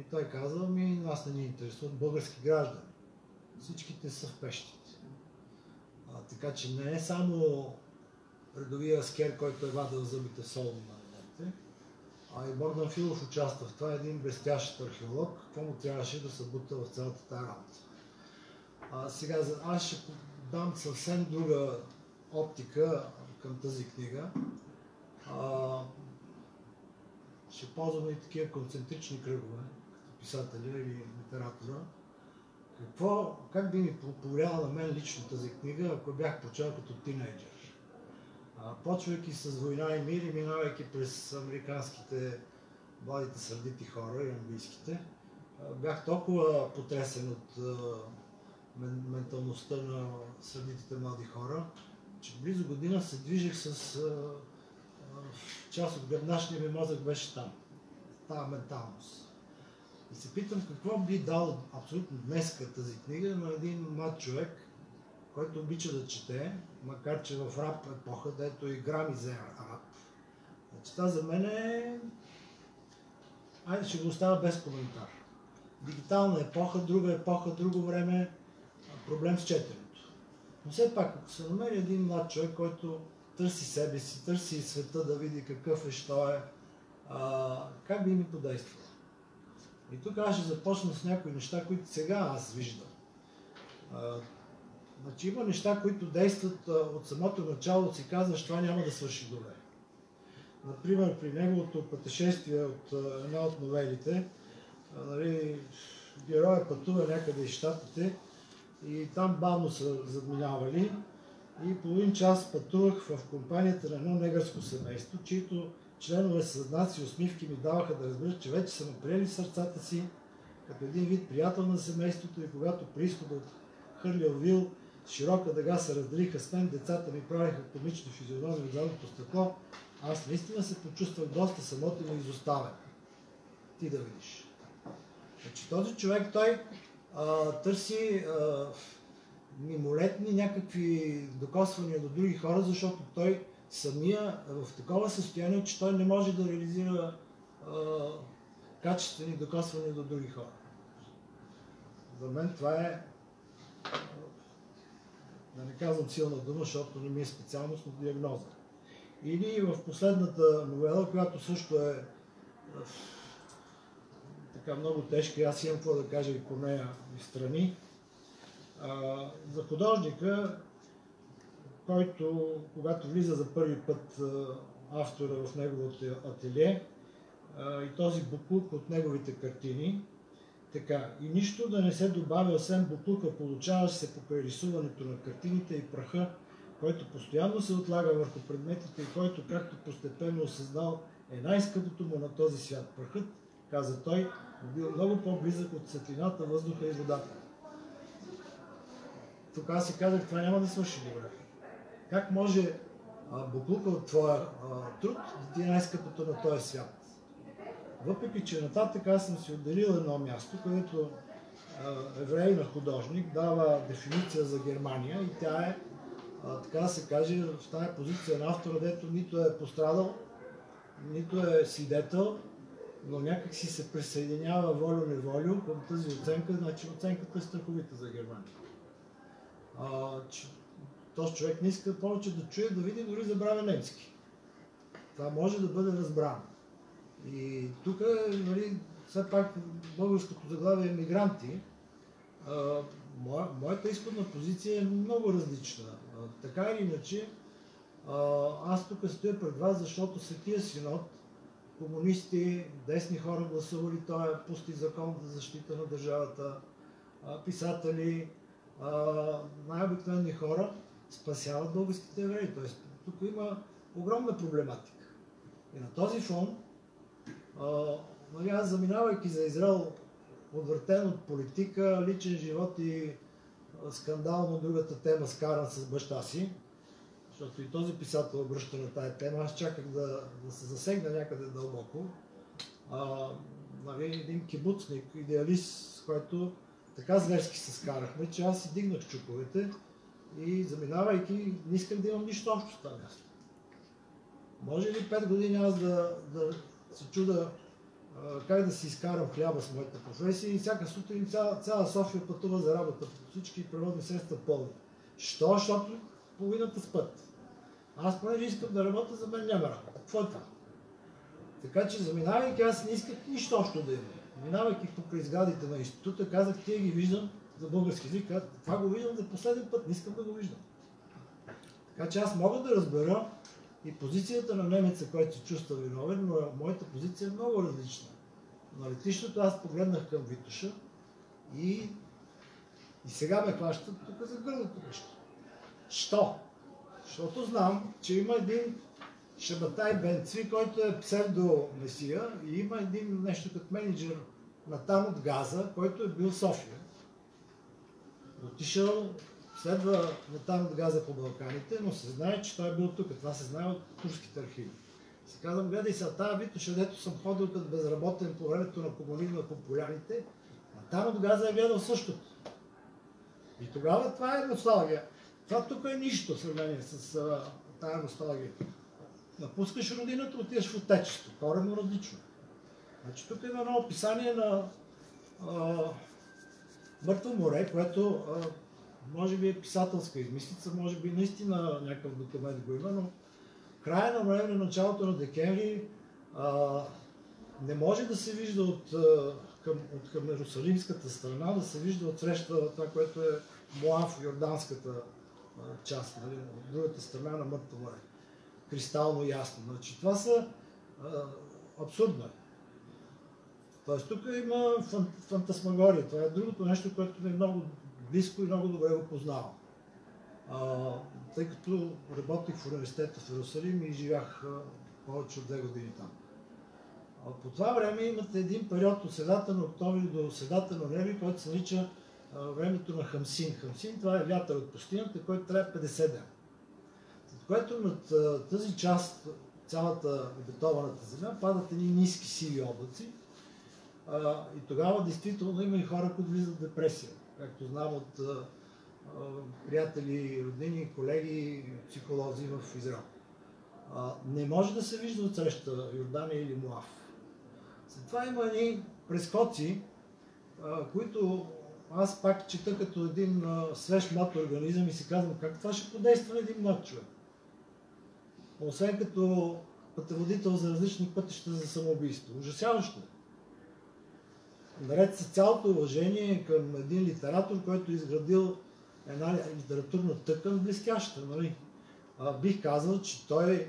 И той казва, ми нас не ни интересуват български граждани. Всичките са в пещите. А, така че не е само редовия аскер, който е вадил зъбите в солно на немците, а и Богдан Филов участва в това, един блестящ археолог, какво му трябваше да се бута в цялата тази работа. А, сега, аз ще дам съвсем друга оптика към тази книга. А, ще ползваме и такива концентрични кръгове, като писателя или литератора. Какво, как би ми повлияла на мен лично тази книга, ако бях прочел като тинейджър? А, почвайки с война и мир и минавайки през американските младите сърдити хора и английските, бях толкова потресен от менталността на сърдитите млади хора, че близо година се движих с а, а, част от гръбначния ми мозък беше там. Тава менталност. И се питам какво би дал абсолютно днеска тази книга на един млад човек, който обича да чете, макар че в рап епоха, дето и грами за рап. Значи това за мен е... Айде ще го оставя без коментар. Дигитална епоха, друга епоха, друго време, проблем с четене. Но все пак, ако се намери един млад човек, който търси себе си, търси света да види какъв е, що е, а, как би ми подействал? И тук аз ще започна с някои неща, които сега аз виждам. А, значи има неща, които действат а, от самото начало, си казваш, това няма да свърши добре. Например, при неговото пътешествие от една от новелите, нали, героя пътува някъде из щатите и там бавно са задминавали и половин час пътувах в компанията на едно негърско семейство, чието членове с знаци и усмивки ми даваха да разберат, че вече са ме приели сърцата си като един вид приятел на семейството и когато при изхода от хърлия вил широка дъга се разделиха с мен, децата ми правиха комични физиономии от задното стъкло, аз наистина се почувствах доста самотен и изоставен. Ти да видиш. Значи този човек, той а, търси а, мимолетни някакви докосвания до други хора, защото той самия е в такова състояние, че той не може да реализира а, качествени докосвания до други хора. За мен това е, да не казвам силна дума, защото не ми е специалност, но диагноза. Или в последната новела, която също е така много тежка, аз имам какво да кажа и по нея и страни. А, за художника, който, когато влиза за първи път автора в неговото ателие и този буклук от неговите картини, така, и нищо да не се добавя, освен буклука, получаваш се покрай рисуването на картините и праха, който постоянно се отлага върху предметите и който, както постепенно осъзнал, е най-скъпото му на този свят. Прахът, каза той, много по-близък от светлината, въздуха и водата. тогава си казах, това няма да свърши добре. Как може а, буклука от твоя а, труд да ти е най-скъпото на този свят? Въпреки, че нататък аз съм си отделил едно място, където еврейна художник дава дефиниция за Германия и тя е, а, така да се каже, в тази позиция на автора, дето нито е пострадал, нито е свидетел, но някак си се присъединява волю-неволю към тази оценка, значи оценката е страховита за Германия. А, че, този човек не иска повече да чуе, да види, дори забравя немски. Това може да бъде разбрано. И тук, нали, все пак българското заглавие е мигранти. А, моя, моята изходна позиция е много различна. А, така или иначе, а, аз тук стоя пред вас, защото Светия Синод, комунисти, десни хора гласували този пусти закон за защита на държавата, писатели, най-обикновени хора спасяват българските евреи. Тоест, тук има огромна проблематика. И на този фон нали, аз заминавайки за Израел, отвъртен от политика, личен живот и скандално другата тема, скаран с баща си, защото и този писател обръща на тая тема, аз чаках да, да се засегна някъде дълбоко. А, нали, един кибуцник, идеалист, с който така зверски се скарахме, че аз си дигнах чуковете и заминавайки, не искам да имам нищо общо с това място. Може ли 5 години аз да, да се чуда как да си изкарам хляба с моята професия и всяка сутрин цяла, цяла София пътува за работа. Всички природни средства пълни. Що? Защото половината спът. Аз понеже искам да работя, за мен няма работа. Какво е това? Така че заминавайки, аз не исках нищо общо да имам. Минавайки по изградите на института, казах, тия ги виждам за български език. Това го виждам за последен път, не искам да го виждам. Така че аз мога да разбера и позицията на немеца, който се чувства виновен, но моята позиция е много различна. На летището аз погледнах към Витоша и, и сега ме хващат тук за гърлото нещо. Що? Защото знам, че има един Шабатай Бенцви, който е псевдо-месия и има един нещо като менеджер на там от Газа, който е бил София. Отишъл Следва там от газа по Балканите, но се знае, че той е бил тук. Това се знае от турските архиви. Се казвам, гледай сега, тази Витоша, дето съм ходил като безработен по времето на комунизма по поляните, а там от газа е гледал същото. И тогава това е носталгия. Това тук е нищо в сравнение с а, тая носталгия. Напускаш родината, отиваш в отечество. Корено различно. Значи тук има едно описание на а, Мъртво море, което а, може би е писателска измислица, може би наистина някакъв документ го има, но края на ноември, началото на декември а, не може да се вижда от, към, от към Иерусалимската страна, да се вижда от среща това, което е Моав, Йорданската част, нали, от другата страна на Мъртво море. Кристално ясно. Значи, това са абсурдно е. Тоест тук има фантасмагория. Това е другото нещо, което е много близко и много добре го познавам. А, тъй като работих в университета в Иерусалим и живях а, повече от две години там. А, по това време имате един период от средата на октомври до средата на ноември, който се нарича времето на Хамсин. Хамсин това е вятър от пустинята, който трябва 50 дена. След което над тази част, цялата обетованата земя, падат едни ниски сиви облаци. И тогава действително има и хора, които влизат в депресия както знам от приятели, роднини, колеги, психолози в Израел. Не може да се вижда от среща Йордания или Муав. След това има едни прескоци, които аз пак чета като един а, свеж млад организъм и си казвам как това ще подейства на един млад човек. Освен като пътеводител за различни пътища за самоубийство. Ужасяващо е наред с цялото уважение към един литератор, който е изградил една литературна тъкан блестяща. Нали? А, бих казал, че той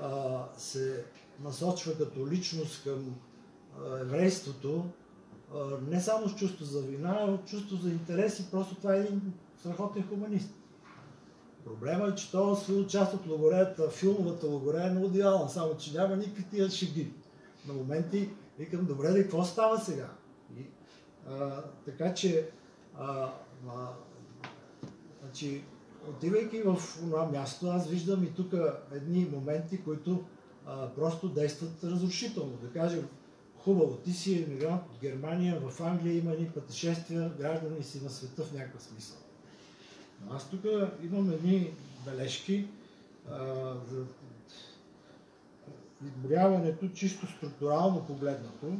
а, се насочва като личност към еврейството не само с чувство за вина, а от чувство за интерес и просто това е един страхотен хуманист. Проблема е, че той освоил част от логореята, филмовата логорея е на идеална, само че няма никакви тия шеги. На моменти викам, добре, да какво става сега? А, така че а, а, Значи, отивайки в това място, аз виждам и тук едни моменти, които а, просто действат разрушително. Да кажем, хубаво, ти си емигрант от Германия, в Англия има ни пътешествия, граждани си на света в някакъв смисъл. Но аз тук имам едни бележки а, за изборяването чисто структурално погледнато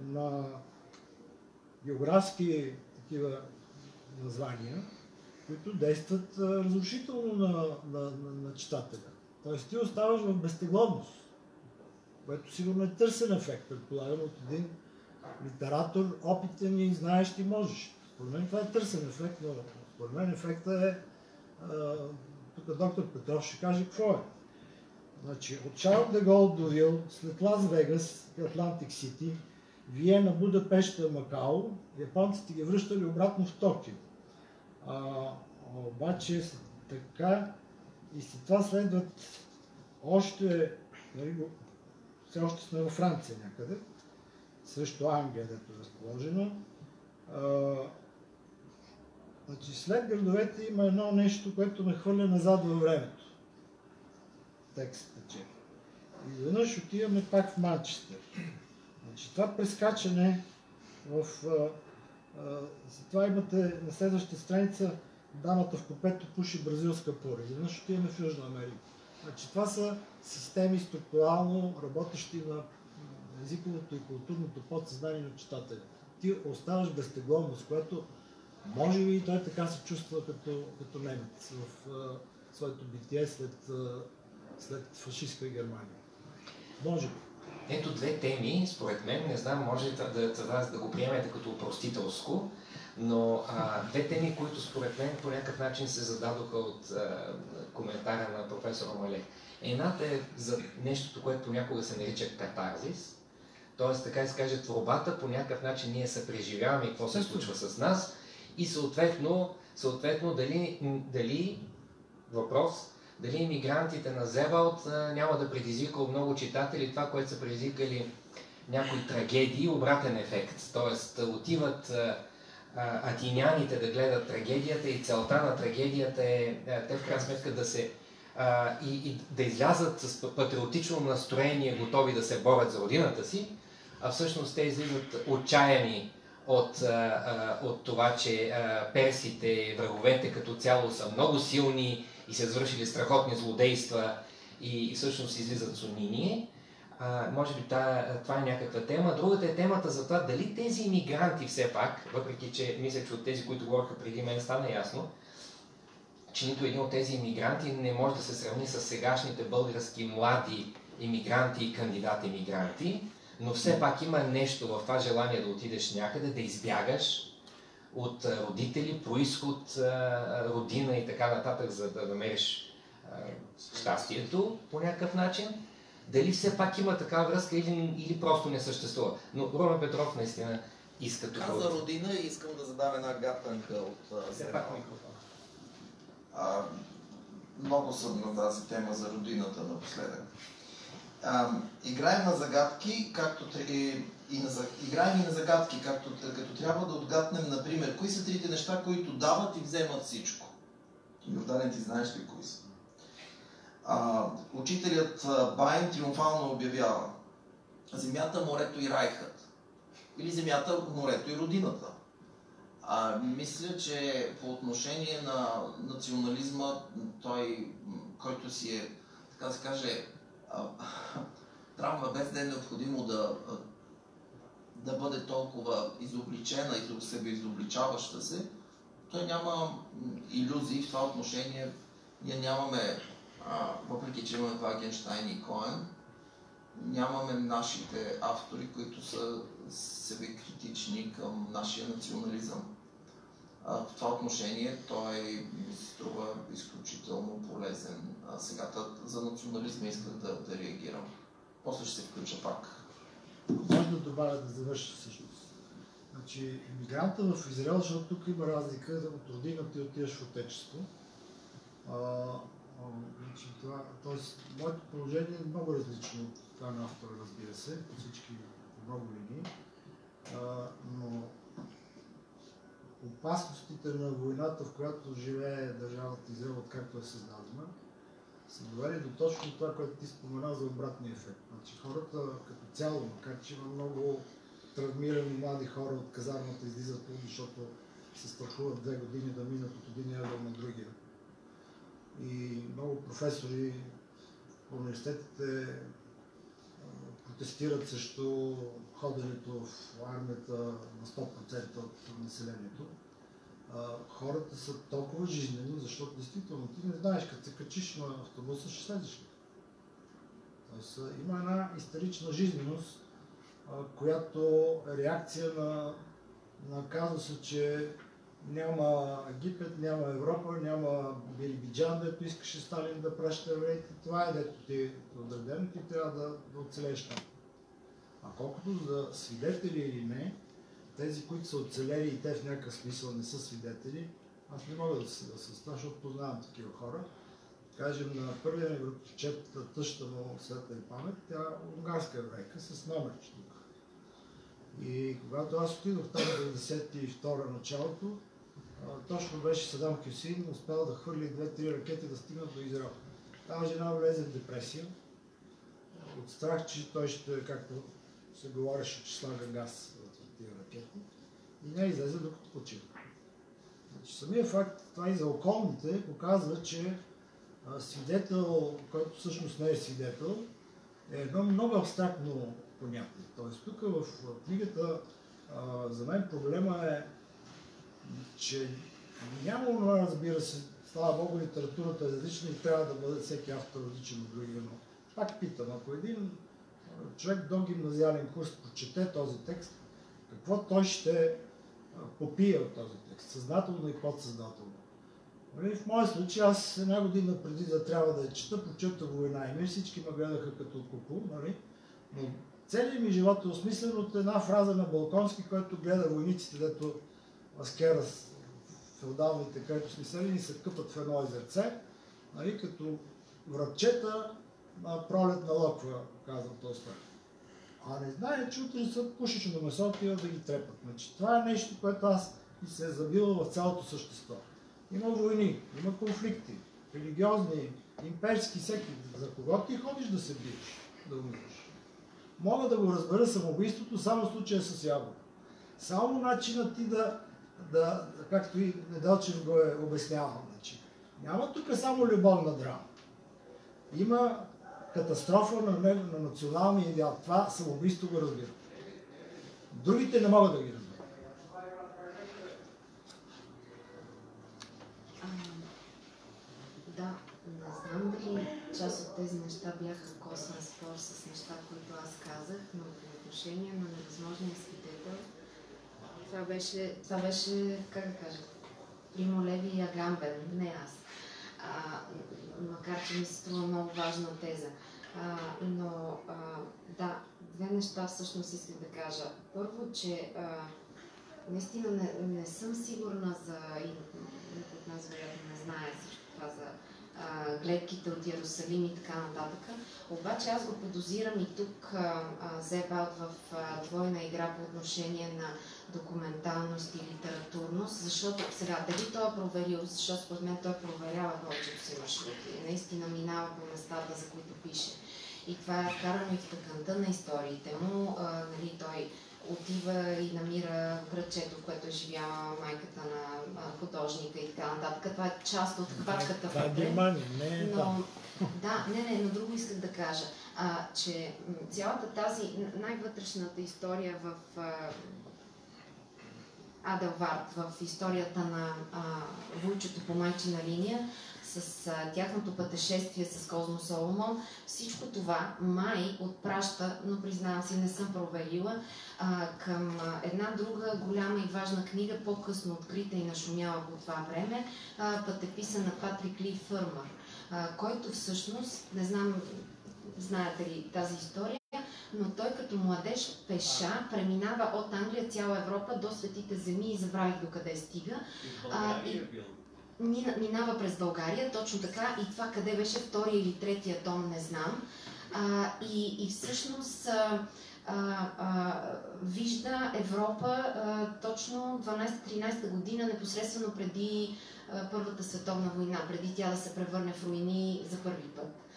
на географски такива названия, които действат разрушително на, на, на, на читателя. Тоест ти оставаш в безтегловност, което сигурно е търсен ефект, предполагам, от един литератор, опитен и знаещ и можеш. Според мен това е търсен ефект, но според мен ефекта е, тук доктор Петров ще каже какво е. Значи, от Шарл де Гол до Вил, след Лас Вегас Атлантик Сити, Виена, Будапешта, Макао, японците ги връщали обратно в Токио. А, обаче така и след това следват още, нали, все още сме във Франция някъде, също Англия, дето е разположено. А, значи след градовете има едно нещо, което ме хвърля назад във времето. Текстът че. И веднъж отиваме пак в Манчестър. Значи това прескачане в... А, а, за това имате на следващата страница дамата в купето пуши бразилска пора. Изведнъж отиваме в Южна Америка. Значи това са системи структурално работещи на езиковото и културното подсъзнание на читателя. Ти оставаш безтегловност, която може би и той така се чувства като, като немец в а, своето битие след, след фашистска Германия. Може би. Ето две теми, според мен, не знам, може да, да, да, да го приемете като простителско, но а, две теми, които според мен по някакъв начин се зададоха от а, коментара на професор Мале. Едната е за нещото, което понякога се нарича катарзис, т.е. така се каже, творбата по някакъв начин ние се преживяваме и какво се случва с нас и съответно, съответно дали, дали въпрос, дали иммигрантите на Зебалт няма да предизвика много читатели това, което са предизвикали някои трагедии, обратен ефект. Тоест отиват атиняните да гледат трагедията и целта на трагедията е те в крайна сметка да се а, и, и да излязат с патриотично настроение, готови да се борят за родината си, а всъщност те излизат отчаяни от, а, от това, че а, персите, враговете като цяло са много силни и са извършили страхотни злодейства и, и всъщност излизат с униние. Може би това е някаква тема. Другата е темата за това дали тези иммигранти все пак, въпреки че мисля, че от тези, които говориха преди мен стана ясно, че нито един от тези иммигранти не може да се сравни с сегашните български млади иммигранти и кандидат-иммигранти, но все пак има нещо в това желание да отидеш някъде, да избягаш от родители, происход, родина и така нататък, за да намериш щастието по някакъв начин. Дали все пак има такава връзка или, или просто не съществува. Но Румен Петров наистина иска това. Каза родина и искам да задам една гатанка от. А, много съм на тази тема за родината напоследък. А, играем на загадки, както и, и на, играем и на загадки, както, като трябва да отгаднем, например, кои са трите неща, които дават и вземат всичко. Йорданен, ти знаеш ли кои са? А, учителят Байн триумфално обявява Земята, морето и райхът. Или земята, морето и родината. А, мисля, че по отношение на национализма, той, който си е, така да се каже, травма без да е необходимо да, да бъде толкова изобличена и себе изобличаваща се, той няма иллюзии в това отношение. Ние нямаме, а, въпреки че имаме Вагенштайн и Коен, нямаме нашите автори, които са себе критични към нашия национализъм в това отношение той ми се струва изключително полезен. А сега за национализма исках да, да реагирам. После ще се включа пак. Може да добавя да завърши всъщност. Значи, мигранта в Израел, защото тук има разлика от родината и отиваш в отечество. Значи, това, тоест, моето положение е много различно от това на автора, разбира се, по всички много линии. А, но опасностите на войната, в която живее държавата Израел, откакто е създадена, са довели до точно това, което ти спомена за обратния ефект. Значи хората като цяло, макар че има много травмирани млади хора от казармата излизат по защото се страхуват две години да минат от един ядър на другия. И много професори в университетите протестират срещу ходенето в армията на 100% от населението. хората са толкова жизнени, защото действително ти не знаеш, като се качиш на автобуса, ще слезеш ли. Тоест, има една исторична жизненост, която е реакция на, на казуса, че няма Египет, няма Европа, няма Билибиджан, дето искаше Сталин да праща евреите. Това е дето ти отредено, ти трябва да, да оцелееш там. А колкото за свидетели или не, тези, които са оцелели и те в някакъв смисъл не са свидетели, аз не мога да се съглася с това, защото познавам такива хора. Кажем, на първия ми връчет тъща му светла и памет, тя унгарска еврейка с номер тук. И когато аз отидох там 92 началото, точно беше Садам Хюсин, успял да хвърли две-три ракети да стигнат до Израел. Тази жена влезе в депресия, от страх, че той ще, както се говореше, че слага газ в тези ракети, и не излезе докато почива. Значи, самия факт, това и за околните, показва, че свидетел, който всъщност не е свидетел, е едно много абстрактно понятие. Тоест, тук в книгата за мен проблема е че няма това, разбира се, слава Богу, литературата е различна и трябва да бъде всеки автор различен от другия, но пак питам, ако един човек до гимназиален курс прочете този текст, какво той ще попие от този текст, съзнателно и подсъзнателно. Нали, в моя случай аз една година преди да трябва да я чета, прочета война и мир, всички ме гледаха като куку, нали? но целият ми живот е осмислен от една фраза на Балконски, който гледа войниците, дето аскера с феодалните крепостни селени се къпат в едно езерце, нали, като вратчета на пролет на лъква, казва Толстой. А не знае, че утре са пушечно месо отива да ги трепат. Значи, това е нещо, което аз и се е забило в цялото същество. Има войни, има конфликти, религиозни, имперски, всеки. За кого ти ходиш да се биеш, да умираш? Мога да го разбера самоубийството само в случая с ябълка. Само начинът ти да да, както и Неделчев го е обяснявал. Значи, няма тук само любовна драма. Има катастрофа на, на националния идеал. Това самоубийство го разбира. Другите не могат да ги разбират. Да, не знам дали част от тези неща бяха косвен спор с неща, които аз казах, но по отношение на невъзможния свидетел, това беше, това беше как да кажа, Примо Леви и Агамбен, не аз. А, макар, че ми се струва много важна теза. А, но а, да, две неща всъщност исках да кажа. Първо, че а, наистина не, не съм сигурна за, и никой от нас вероятно не знае всичко това за а, гледките от Иерусалим и така нататък. Обаче аз го подозирам и тук Зебалт в а, двойна игра по отношение на документалност и литературност, защото сега дали той е проверил, защото според мен той проверява повечето си маршрути и наистина минава по местата, за които пише. И това е вкарано и в тъканта на историите му. А, нали, той отива и намира градчето, в което е живяла майката на художника и така нататък. Това е част от хватката. Това е Германия, не е но, Да, не, не, но друго исках да кажа, а, че цялата тази най-вътрешната история в а, Аделвард в историята на а, Войчето по майчина линия, с а, тяхното пътешествие с Козмо Соломон, всичко това май отпраща, но признавам си, не съм проверила, а, към а, една друга голяма и важна книга, по-късно открита и нашумяла по това време, а, пътеписа на Патрик Ли Фърмър, а, който всъщност, не знам, знаете ли тази история, но той като младеж пеша преминава от Англия цяла Европа до Светите земи и забравих до къде стига. А, и, минава през България, точно така, и това къде беше втория или третия том, не знам. А, и, и всъщност а, а, вижда Европа точно 12-13 година, непосредствено преди Първата световна война, преди тя да се превърне в руини за първи път.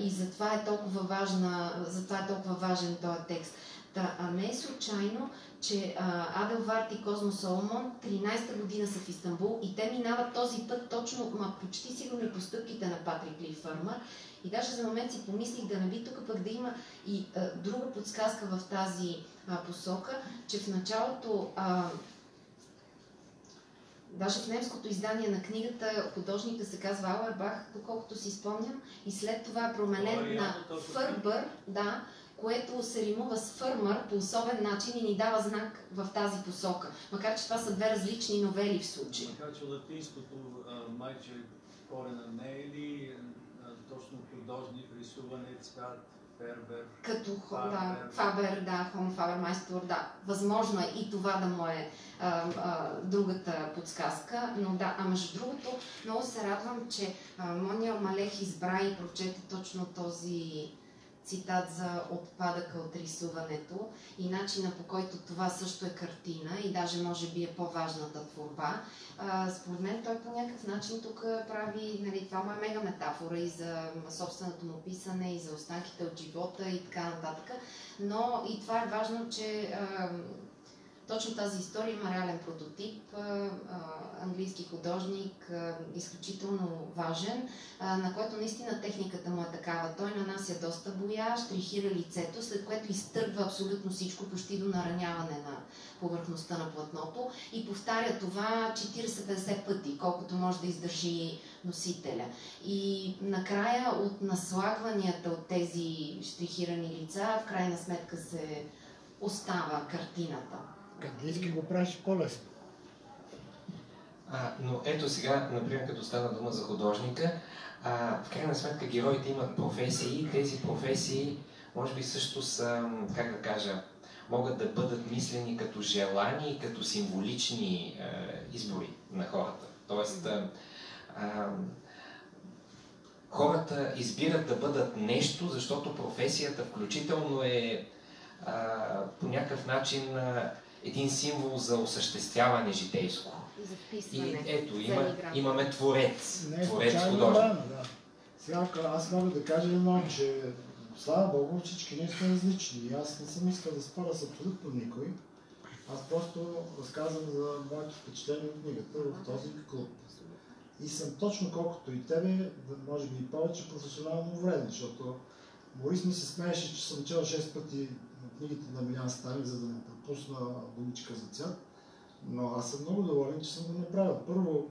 И затова е толкова важна, затова е толкова важен този текст. Та, а не е случайно, че а, Аделвард и Козмо Соломон 13-та година са в Истанбул и те минават този път точно, ма почти сигурно по стъпките на Патрик Ли Фърмър. И даже за момент си помислих да не би тук пък да има и а, друга подсказка в тази а, посока, че в началото а, Даже в немското издание на книгата художника се казва Ауербах, доколкото си спомням, и след това е променен на Фърбър, да, което се римува с фърмър по особен начин и ни дава знак в тази посока. Макар, че това са две различни новели в случая. Макар, че латинското майче корена не е ли точно художник, рисуване, цвят, Като да, Фабер. Да, Хом Фабер Майстор, да. Възможно е и това да му е а, а, другата подсказка, но да, а между другото, много се радвам, че а, Мония Малех избра и прочете точно този цитат за отпадъка от рисуването и начина по който това също е картина и даже може би е по-важната творба. Според мен той по някакъв начин тук прави, нали, това му е мега метафора и за собственото му писане, и за останките от живота и така нататък. Но и това е важно, че точно тази история има реален прототип, английски художник, изключително важен, на който наистина техниката му е такава. Той нанася доста боя, штрихира лицето, след което изтъргва абсолютно всичко, почти до нараняване на повърхността на платното и повтаря това 40-50 пъти, колкото може да издържи носителя. И накрая от наслагванията от тези штрихирани лица, в крайна сметка се остава картината. Английски го правиш по-лесно. А, но ето сега, например, като стана дума за художника, а, в крайна сметка героите имат професии тези професии може би също са, как да кажа, могат да бъдат мислени като желани и като символични е, избори на хората. Тоест, е, а, хората избират да бъдат нещо, защото професията включително е а, по някакъв начин а, един символ за осъществяване житейско. За И вписване. ето, за има, имаме творец. Не е творец художник. да. Сега аз мога да кажа едно, че слава Богу всички ние сме различни. И аз не съм искал да споря с абсолютно никой. Аз просто разказвам за моето впечатление от книгата в този клуб. И съм точно колкото и тебе, да може би и повече професионално вреден, защото Борис ми се смееше, че съм чел 6 пъти книгите на Милян Станик, за да му пропусна думичка за цвят. Но аз съм много доволен, че съм го направил. Първо,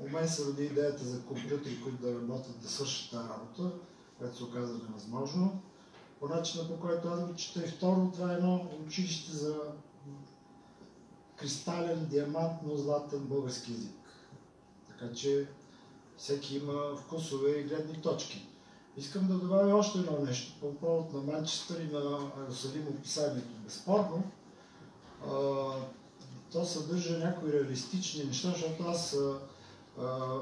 у мен се роди идеята за компютри, които да работят, да свършат тази работа, което се оказа невъзможно. По начина по който аз го чета и второ, това е едно училище за кристален, диамантно, златен български язик. Така че всеки има вкусове и гледни точки. Искам да добавя още едно нещо по повод на Манчестър и на Иерусалим описанието. Безспорно, то съдържа някои реалистични неща, защото аз а,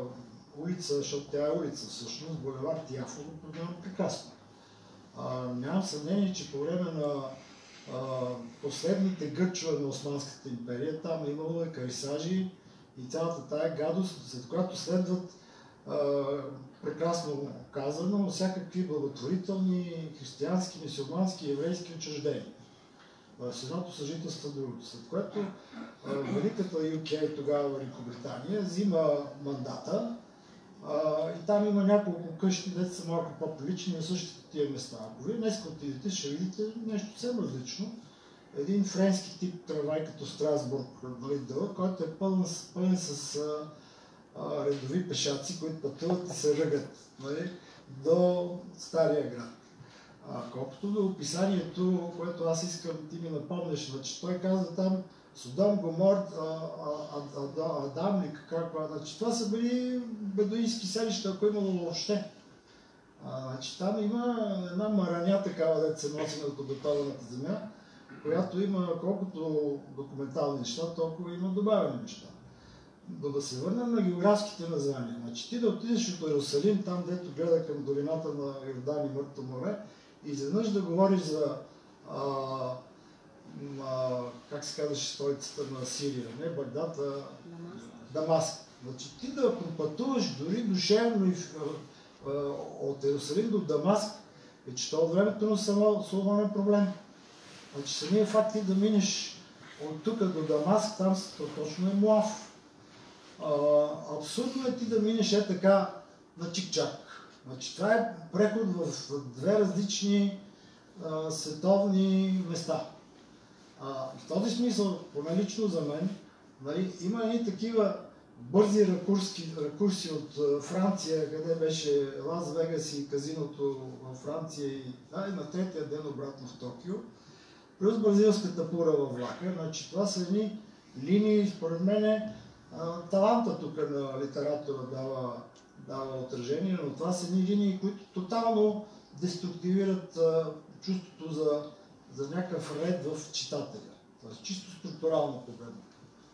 улица, защото тя е улица всъщност, булевард Яфо, го познавам прекрасно. А, нямам съмнение, че по време на а, последните гърчове на Османската империя, там е имало екарисажи и цялата тая гадост, след която следват а, прекрасно казано, всякакви благотворителни християнски, мусулмански, еврейски учреждения. В едното съжителство с другото. След което Великата UK, тогава Великобритания, взима мандата и там има няколко къщи, деца са малко по-прилични на същите тия места. Ако вие днес отидете, ще видите нещо съвсем различно. Един френски тип трамвай като Страсбург, нали, дълъг, който е пълен, с- пълен с редови пешаци, които пътуват и се ръгат нали, до Стария град. А, колкото до описанието, което аз искам ти ми напомнеш, значи той казва там Содом, Гомор, а, а, а, а, Адам ли как, значи това са били бедуински селища, ако имало въобще. А, значи там има една мараня такава, дето се носи над обетованата земя, която има колкото документални неща, толкова има добавени неща. Но да се върнем на географските названия. Значи ти да отидеш от Иерусалим, там дето гледа към долината на Йордан и Мъртво море, и изведнъж да говориш за а, а, как се казваше столицата на Сирия, не Багдад, а Дамаск. Значи ти да пропътуваш дори душевно и в, а, от Иерусалим до Дамаск, е, че то от времето на Соломон е проблем. Значи самия факт ти да минеш от тук до Дамаск, там то точно е Муав. Абсурдно е ти да минеш е така на чик-чак. Значи това е преход в две различни а, световни места. А, в този смисъл, поне лично за мен, нали, има едни такива бързи ракурски, ракурси от Франция, къде беше Лас Вегас и казиното в Франция и, да, и на третия ден обратно в Токио, плюс бразилската пура във влака. Значи това са едни линии, според мен, таланта тук на литература дава, дава отражение, но това са едни линии, които тотално деструктивират чувството за, за някакъв ред в читателя. Тоест чисто структурално погледно.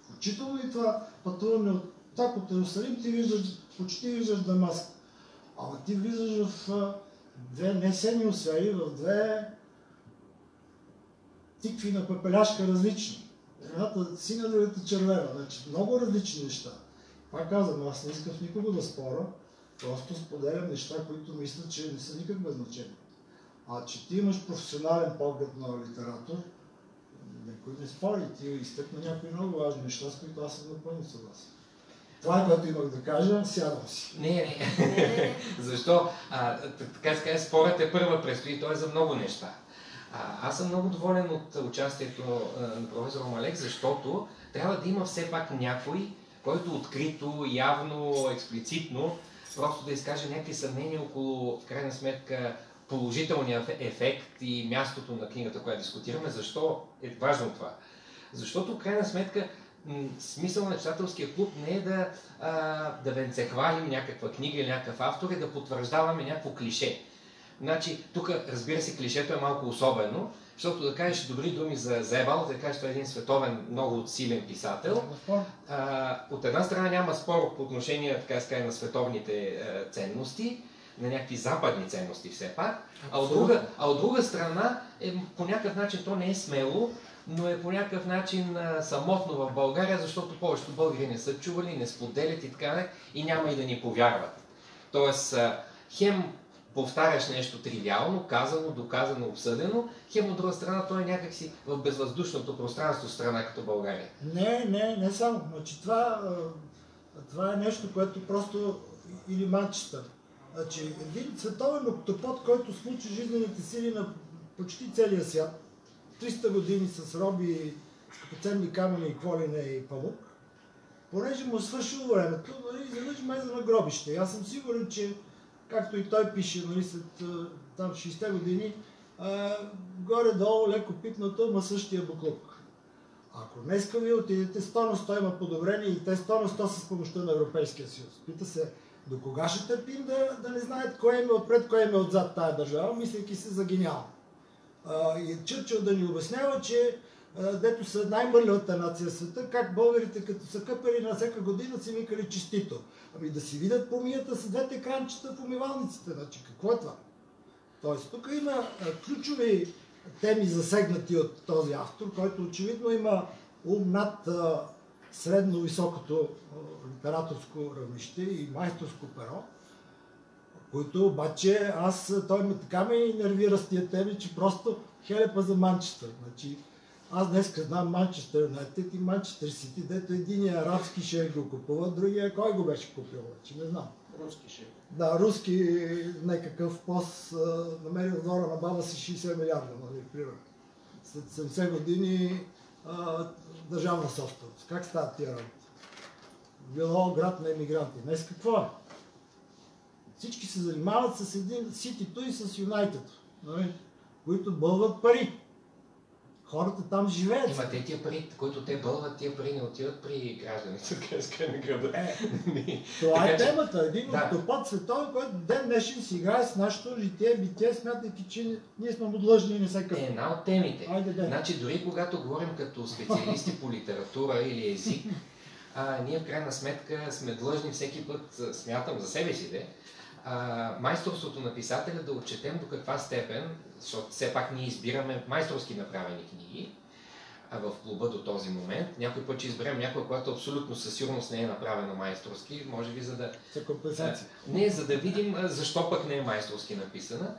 Включително и това пътуване от так от Иерусалим ти виждаш, почти виждаш Дамаск. Ама ти влизаш в две не седми в две тикви на пепеляшка различни. Едната синя, другата червена. Значи много различни неща. Пак казвам, аз не искам никого да спора, просто споделям неща, които мисля, че не са никак значение. А че ти имаш професионален поглед на литератор, никой не спори. Ти изтъкна някои много важни неща, с които аз съм напълно съгласен. Това е което имах да кажа, сядам си. Не, не. Защо? А, така се каже, спорът е първа предстои, той е за много неща. А, аз съм много доволен от участието на професор Малек, защото трябва да има все пак някой, който открито, явно, експлицитно, просто да изкаже някакви съмнения около, в крайна сметка, положителния ефект и мястото на книгата, която дискутираме. Защо е важно това? Защото, в крайна сметка, смисъл на читателския клуб не е да, а, да венцехвалим някаква книга или някакъв автор, и да потвърждаваме някакво клише. Значи, тук, разбира се, клишето е малко особено, защото да кажеш добри думи за Зебал, да кажеш, това е един световен, много силен писател. А, от една страна няма спор по отношение, така сказать, на световните а, ценности, на някакви западни ценности все пак, а от, друга, а от друга страна е, по някакъв начин то не е смело, но е по някакъв начин а, самотно в България, защото повечето българи не са чували, не споделят и така, и няма и да ни повярват. Тоест, а, хем повтаряш нещо тривиално, казано, доказано, обсъдено, хем от друга страна той е някакси в безвъздушното пространство страна като България. Не, не, не само. Значи това, това е нещо, което просто или Манчестър. Значи един световен октопод, който случи жизнените сили на почти целия свят, 300 години с роби, скъпоценни камъни и кволине и памук, понеже му е свършило времето, нали, изведнъж мезе на гробище. аз съм сигурен, че както и той пише, нали, след там 60 години, горе-долу леко пипнато, ма същия буклук. Ако днеска ви отидете, стойност той има подобрение и те стойност то с помощта на Европейския съюз. Пита се, до кога ще търпим да, да не знаят кое е отпред, кое е отзад тая държава, мислейки се за гениално. и Чърчил да ни обяснява, че дето са най-мърлявата нация в света, как българите като са къпали на всяка година си викали честито. Ами да си видят помията с двете кранчета в умивалниците. Значи какво е това? Тоест тук има ключови теми засегнати от този автор, който очевидно има ум над средно високото литераторско равнище и майсторско перо, които обаче аз, той ме така ме нервира с тия теми, че просто хелепа за Манчестър. Значи, аз днес знам Манчестър Юнайтед и Манчестър Сити, дето единия арабски шейх го купува, другия кой го беше купил, че не знам. Руски шейх. Да, руски некакъв пост намерил двора на баба си 60 милиарда, нали, примерно. След 70 години а, държавна собственост. Как стават тия работи? Било град на емигранти. Днес какво е? Всички се занимават с един Ситито и с Юнайтед, нали, които бълват пари. Хората там живеят. Има те тия пари, които те бълват, тия пари не отиват при гражданите от на града. Е, това е темата. Един да. октопад световен, който ден днешен си играе с нашето житие, битие, смятайки, че ние сме му длъжни и не се къпим. Е, една от темите. Айде, де. Значи дори когато говорим като специалисти по литература или език, а, ние в крайна сметка сме длъжни всеки път, смятам за себе си, де, а, майсторството на писателя да отчетем до каква степен, защото все пак ние избираме майсторски направени книги, а в клуба до този момент. Някой път ще изберем някой, която абсолютно със сигурност не е направена майсторски, може би за да... За компенсация. Не, за да видим защо пък не е майсторски написана.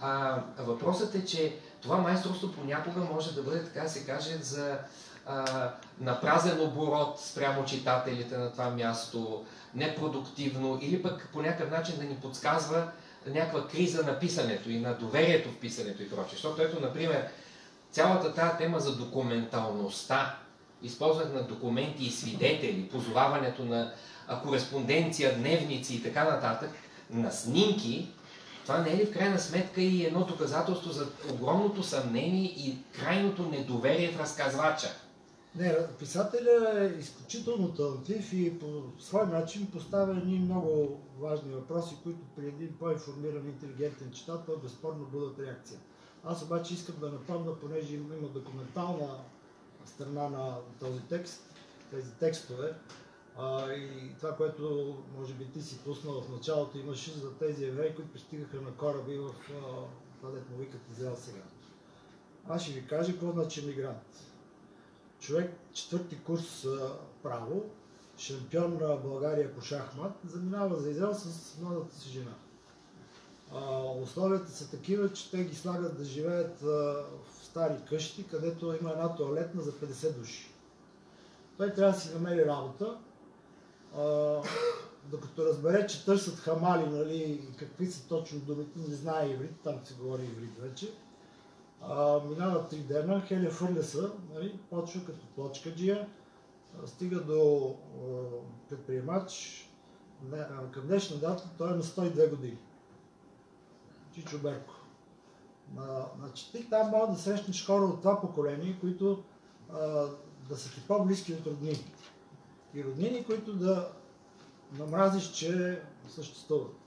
А, въпросът е, че това майсторство понякога може да бъде, така се каже, за а, напразен оборот спрямо читателите на това място, непродуктивно или пък по някакъв начин да ни подсказва някаква криза на писането и на доверието в писането и прочее. Защото ето, например, цялата тази тема за документалността, използването на документи и свидетели, позоваването на кореспонденция, дневници и така нататък, на снимки, това не е ли в крайна сметка и едно доказателство за огромното съмнение и крайното недоверие в разказвача? Не, писателя е изключително талантлив и по свой начин поставя едни много важни въпроси, които при един по-информиран, интелигентен читател безспорно будат реакция. Аз обаче искам да напомня, понеже има документална страна на този текст, тези текстове, а, и това, което може би ти си пуснал в началото, имаше за тези евреи, които пристигаха на кораби в това, дето му викат сега. Аз ще ви кажа какво значи мигрант. Човек, четвърти курс право, шампион на България по шахмат, заминава за Израел с младата си жена. А, условията са такива, че те ги слагат да живеят в стари къщи, където има една туалетна за 50 души. Той трябва да си намери работа, докато разбере, че търсят хамали, нали, какви са точно думите, не знае иврит, там се говори иврит вече. Минава три дена, Хеля фърля се, нали, почва като плочкаджия, стига до а, предприемач. Не, а, към днешна дата той е на 102 години. Чичо Берко. А, значи ти там мога да срещнеш хора от това поколение, които а, да са ти по-близки от роднини и роднини, които да намразиш, че съществуват.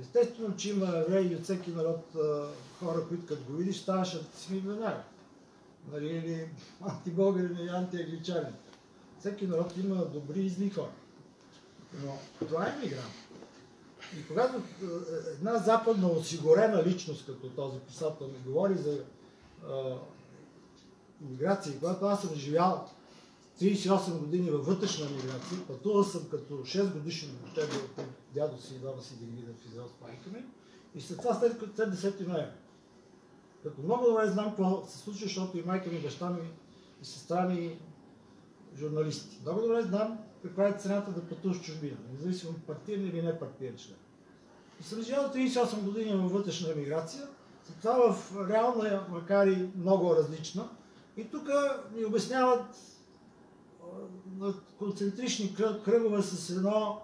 Естествено, че има евреи от всеки народ хора, които като го видиш, ставаш антисемит веднага. Нали, или антибългарин или антиагличанин. Всеки народ има добри и зли хора. Но това е мигрант. И когато една западна осигурена личност, като този писател ми говори за а, миграция, когато аз съм живял 38 години във вътрешна миграция, пътувал съм като 6 годишен въобще до дядо си и баба си да ги видя в Израел с майка ми. И след това след, след 10 ноември. Като много добре знам какво се случва, защото и майка ми, баща ми и сестра ми журналисти. Много добре знам каква е цената да пътуваш в чужбина, независимо партиен или не партиен член. И съм живял 38 години във вътрешна емиграция, след това в реална, макар и много различна. И тук ни обясняват на концентрични кръгове с едно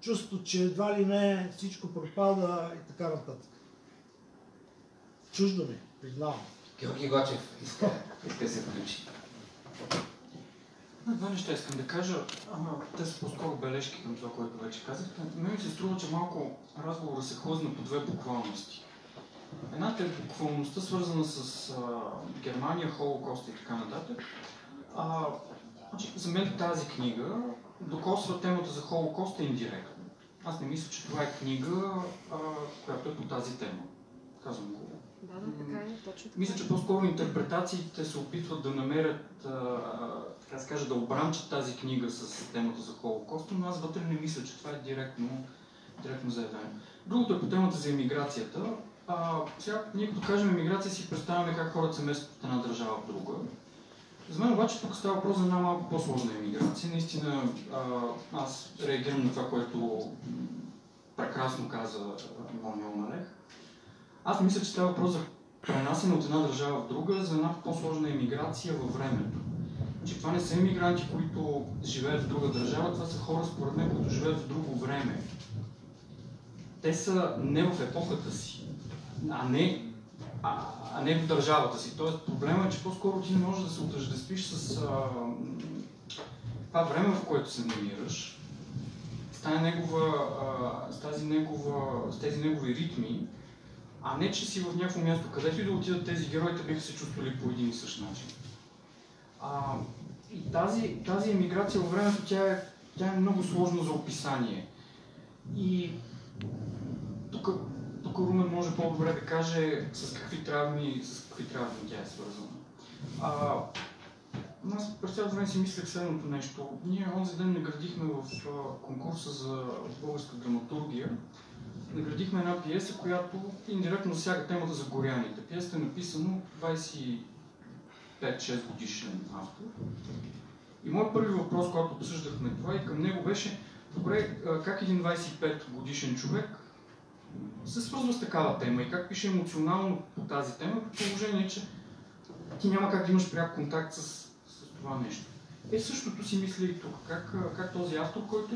чувство, че едва ли не всичко пропада и така нататък. Чуждо ми, признавам. Георги Гочев иска, иска се включи. На два неща искам да кажа. Ама, те са по-скоро бележки към това, което вече казахте. Мен ми се струва, че малко разговорът се хлъзна по две буквалности. Едната е буквалността, свързана с а, Германия, Холокоста и така нататък. А, Значи, за мен тази книга докосва темата за Холокоста индиректно. Аз не мисля, че това е книга, а, която е по тази тема. Казвам го. Да, да, така е, точно Мисля, че по-скоро интерпретациите се опитват да намерят, а, така се каже, да обранчат тази книга с темата за Холокоста, но аз вътре не мисля, че това е директно, директно заявено. Другото е по темата за емиграцията. А, сега, ние като кажем емиграция си представяме как хората се местят от една държава в друга. За мен обаче тук става въпрос за една малко по-сложна емиграция. Наистина аз реагирам на това, което прекрасно каза Мони Омалех. Аз мисля, че става въпрос за пренасене от една държава в друга за една по-сложна емиграция във времето. Че това не са емигранти, които живеят в друга държава, това са хора, според мен, които живеят в друго време. Те са не в епохата си, а не а, не в държавата си. Тоест проблема е, че по-скоро ти не можеш да се отъждествиш с а, това време, в което се намираш, с, тази негова, а, с, тази негова, с тези негови ритми, а не, че си в някакво място, където и да отидат тези герои, те биха се чувствали по един и същ начин. А, и тази, тази емиграция във времето, тя е, тя е много сложна за описание. И тук, тук Румен може по-добре да каже с какви травми, с какви травми тя е свързана. А, аз през цялото време си мислех следното нещо. Ние онзи ден наградихме в конкурса за българска драматургия. Наградихме една пиеса, която индиректно засяга темата за горяните. Пиесата е написана от 25-6 годишен автор. И моят първи въпрос, когато обсъждахме това и към него беше, добре, как един 25 годишен човек се свързва с такава тема и как пише емоционално по тази тема, при положение, че ти няма как да имаш пряк контакт с, с това нещо. Е, същото си мисля и тук. Как, как този автор, който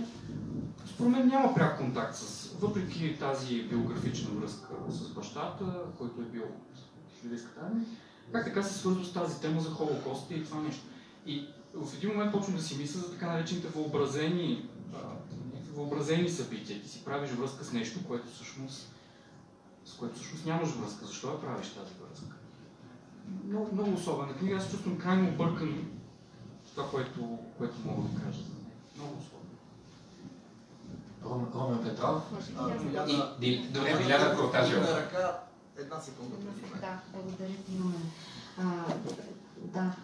според мен няма пряк контакт с, въпреки тази биографична връзка с бащата, който е бил от хилядейската армия, как така се свързва с тази тема за Холокоста и това нещо. И в един момент почвам да си мисля за така наречените въобразени, въобразени събития. Ти си правиш връзка с нещо, което всъщност, с което всъщност нямаш връзка. Защо я правиш тази връзка? Много, много особена книга. Аз чувствам крайно объркан това, което, което мога да кажа за нея. Много особено. Рум- Румен Петров Може би А, аз- Диляна- и Ди- дори Диляна Кортажева. Една секунда. Да, благодаря ти, Румен. А, да,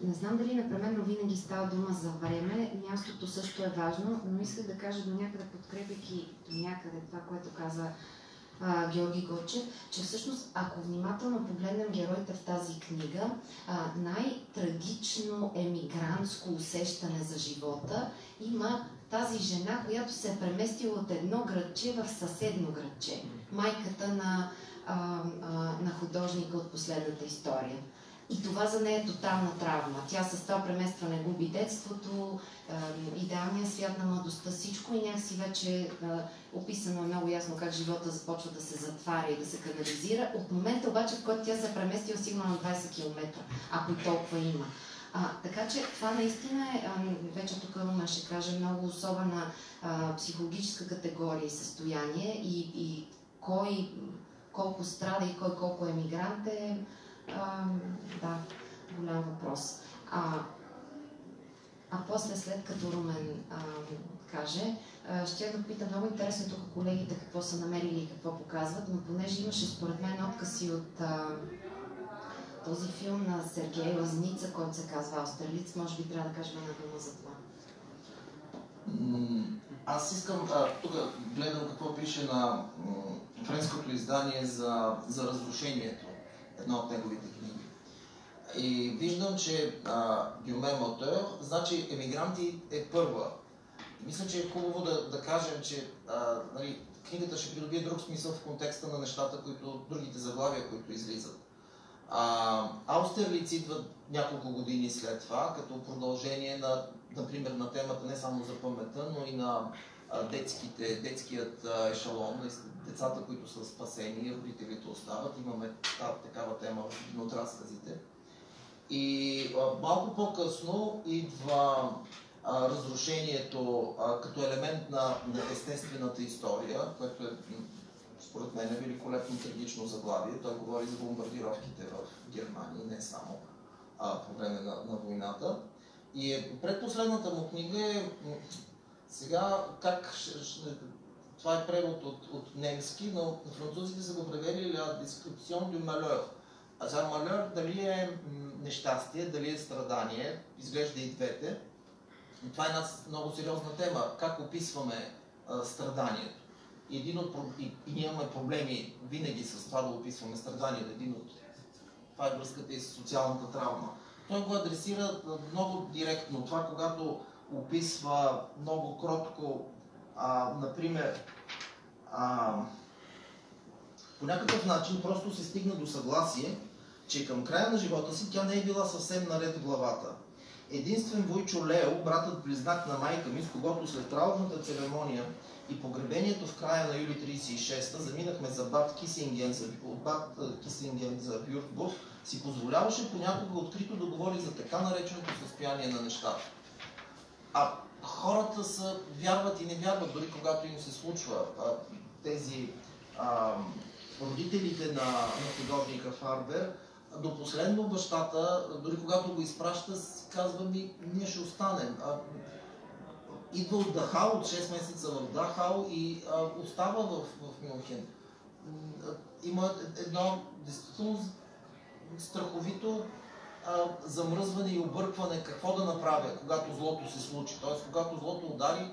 не знам дали непременно винаги става дума за време. Мястото също е важно, но исках да кажа до някъде, подкрепяйки до някъде това, което каза а, Георги Гочев, че всъщност, ако внимателно погледнем героите в тази книга, най-трагично емигрантско усещане за живота има тази жена, която се е преместила от едно градче в съседно градче. Майката на, а, а, на художника от последната история. И това за нея е тотална травма. Тя с това преместване губи детството, идеалния свят на младостта, всичко и някакси вече описано е много ясно как живота започва да се затваря и да се канализира. От момента обаче, в който тя се е преместила сигурно на 20 км, ако и толкова има. А, така че това наистина е, вече тук Румен ще каже, много особена а, психологическа категория и състояние и, и кой колко страда и кой колко е мигрант е а, да, голям въпрос. А, а после, след като Румен а, каже, а, ще да питам много интересно тук колегите какво са намерили и какво показват, но понеже имаше според мен откази от а, този филм на Сергей Лазница, който се казва Австралиц, може би трябва да кажем една дума за това. Аз искам, а, тук гледам какво пише на френското издание за, за разрушението, една от неговите книги. И виждам, че Гюме Мотер, значи Емигранти е първа. Мисля, че е хубаво да, да кажем, че а, нали, книгата ще придобие друг смисъл в контекста на нещата, които, другите заглавия, които излизат. А, Аустерлиц идва няколко години след това, като продължение на, например, на темата не само за паметта, но и на детските, детският ешалон, децата, които са спасени, родителите остават. Имаме та, такава тема в един от разказите. И малко по-късно идва разрушението като елемент на, на естествената история, което е според мен е великолепно трагично заглавие. Той говори за бомбардировките в Германия, не само а, по време на, на войната. И е, предпоследната му книга е сега как ще, това е превод от, от немски, но французите са го превели La description du malheur. А за малър дали е нещастие, дали е страдание, изглежда и двете. И това е една много сериозна тема. Как описваме а, страданието? Един от, и, и ние имаме проблеми винаги с това да описваме страданието. Един от, това е връзката и социалната травма. Той го адресира много директно. Това, когато описва много кротко, а, например, а, по някакъв начин просто се стигна до съгласие, че към края на живота си тя не е била съвсем наред в главата. Единствен Войчо Лео, братът близнак на майка ми, с когото след траурната церемония и погребението в края на юли 36-та заминахме за Бат Кисинген, за, Бат Кисинген за Вюртбург, си позволяваше понякога открито да говори за така нареченото състояние на нещата. А хората са, вярват и не вярват, дори когато им се случва а, тези а, родителите на, на художника Фарбер, до последно бащата, дори когато го изпраща, казва ми, ние ще останем. А, идва от Дахау, от 6 месеца в Дахау и а, остава в, в Мюнхен. Има едно действително страховито замръзване и объркване какво да направя, когато злото се случи. Тоест, когато злото удари,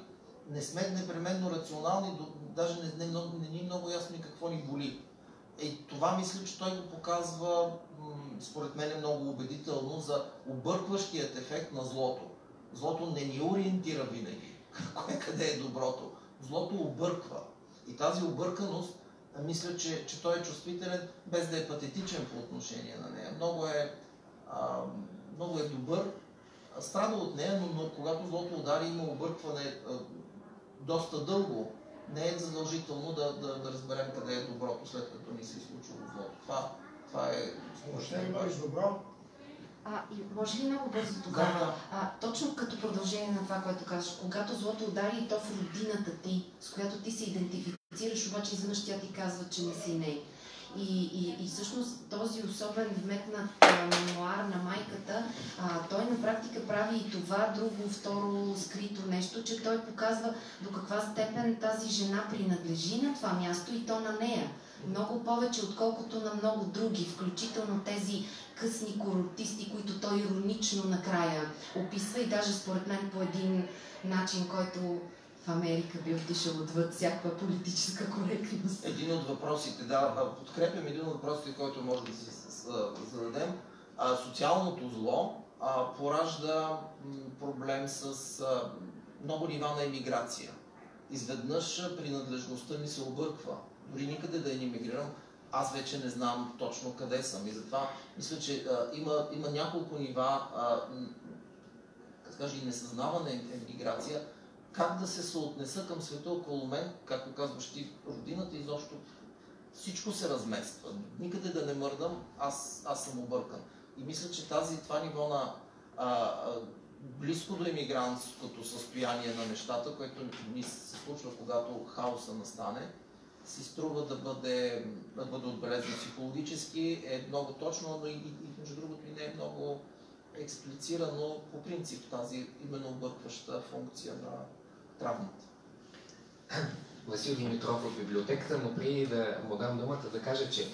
не сме непременно рационални, даже не, не, не ни е много ясно и какво ни боли. И това мисля, че той го показва, според мен, много убедително за объркващият ефект на злото. Злото не ни ориентира винаги, кое къде е доброто. Злото обърква. И тази обърканост, мисля, че, че той е чувствителен, без да е патетичен по отношение на нея. Много е, а, много е добър, страда от нея, но, но когато злото удари, има объркване а, доста дълго. Не е задължително да, да, да разберем къде е доброто, след като ни се е случило злото. Това, това е Въобще не бъдеш добро. А, и може ли много бързо тогава? да. А, точно като продължение на това, което казваш, когато злото удари и то в родината ти, с която ти се идентифицираш, обаче изведнъж тя ти казва, че не си ней. И, и, и всъщност този особен вметнат мемуар на майката, а, той на практика прави и това друго, второ скрито нещо, че той показва до каква степен тази жена принадлежи на това място и то на нея. Много повече, отколкото на много други, включително тези късни курортисти, които той иронично накрая описва и даже според мен по един начин, който Америка би отишъл отвъд всякаква политическа коректност. Един от въпросите, да, подкрепям един от въпросите, който може да си зададем. А, социалното зло а, поражда проблем с а, много нива на емиграция. Изведнъж принадлежността ми се обърква. Дори никъде да не емигрирам, аз вече не знам точно къде съм. И затова мисля, че а, има, има няколко нива, а, да кажа, и несъзнавана емиграция, как да се съотнеса към света около мен, както казваш ти, родината изобщо всичко се размества. Никъде да не мърдам, аз, аз съм объркан. И мисля, че тази, това ниво на а, а, близко до емигрантското състояние на нещата, което ни се случва, когато хаоса настане, си струва да бъде, да бъде отбелезан психологически, е много точно, но и, и между другото и не е много експлицирано по принцип тази именно объркваща функция на травмата. Васил Димитров от библиотеката, но преди да му дам думата да кажа, че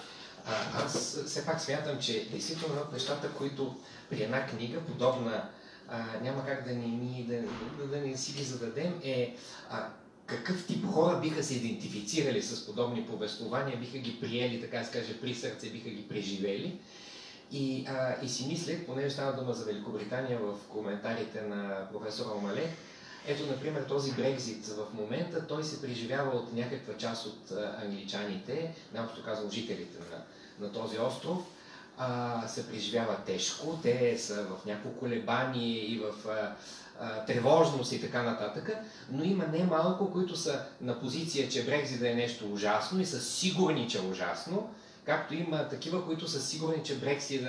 а, аз все пак смятам, че действително от нещата, които при една книга, подобна, а, няма как да не, ни, да, да, да не си ги зададем, е а, какъв тип хора биха се идентифицирали с подобни повествования, биха ги приели, така се каже, при сърце, биха ги преживели. И, а, и си мислех, понеже става дума за Великобритания в коментарите на професора Омале, ето, например, този Брекзит. В момента, той се преживява от някаква част от англичаните, най-общо казвам жителите на, на този остров, а, се преживява тежко, те са в някакво колебание и в а, а, тревожност и така нататък, но има немалко, които са на позиция, че Брекзит е нещо ужасно и са сигурни, че е ужасно, както има такива, които са сигурни, че Брексит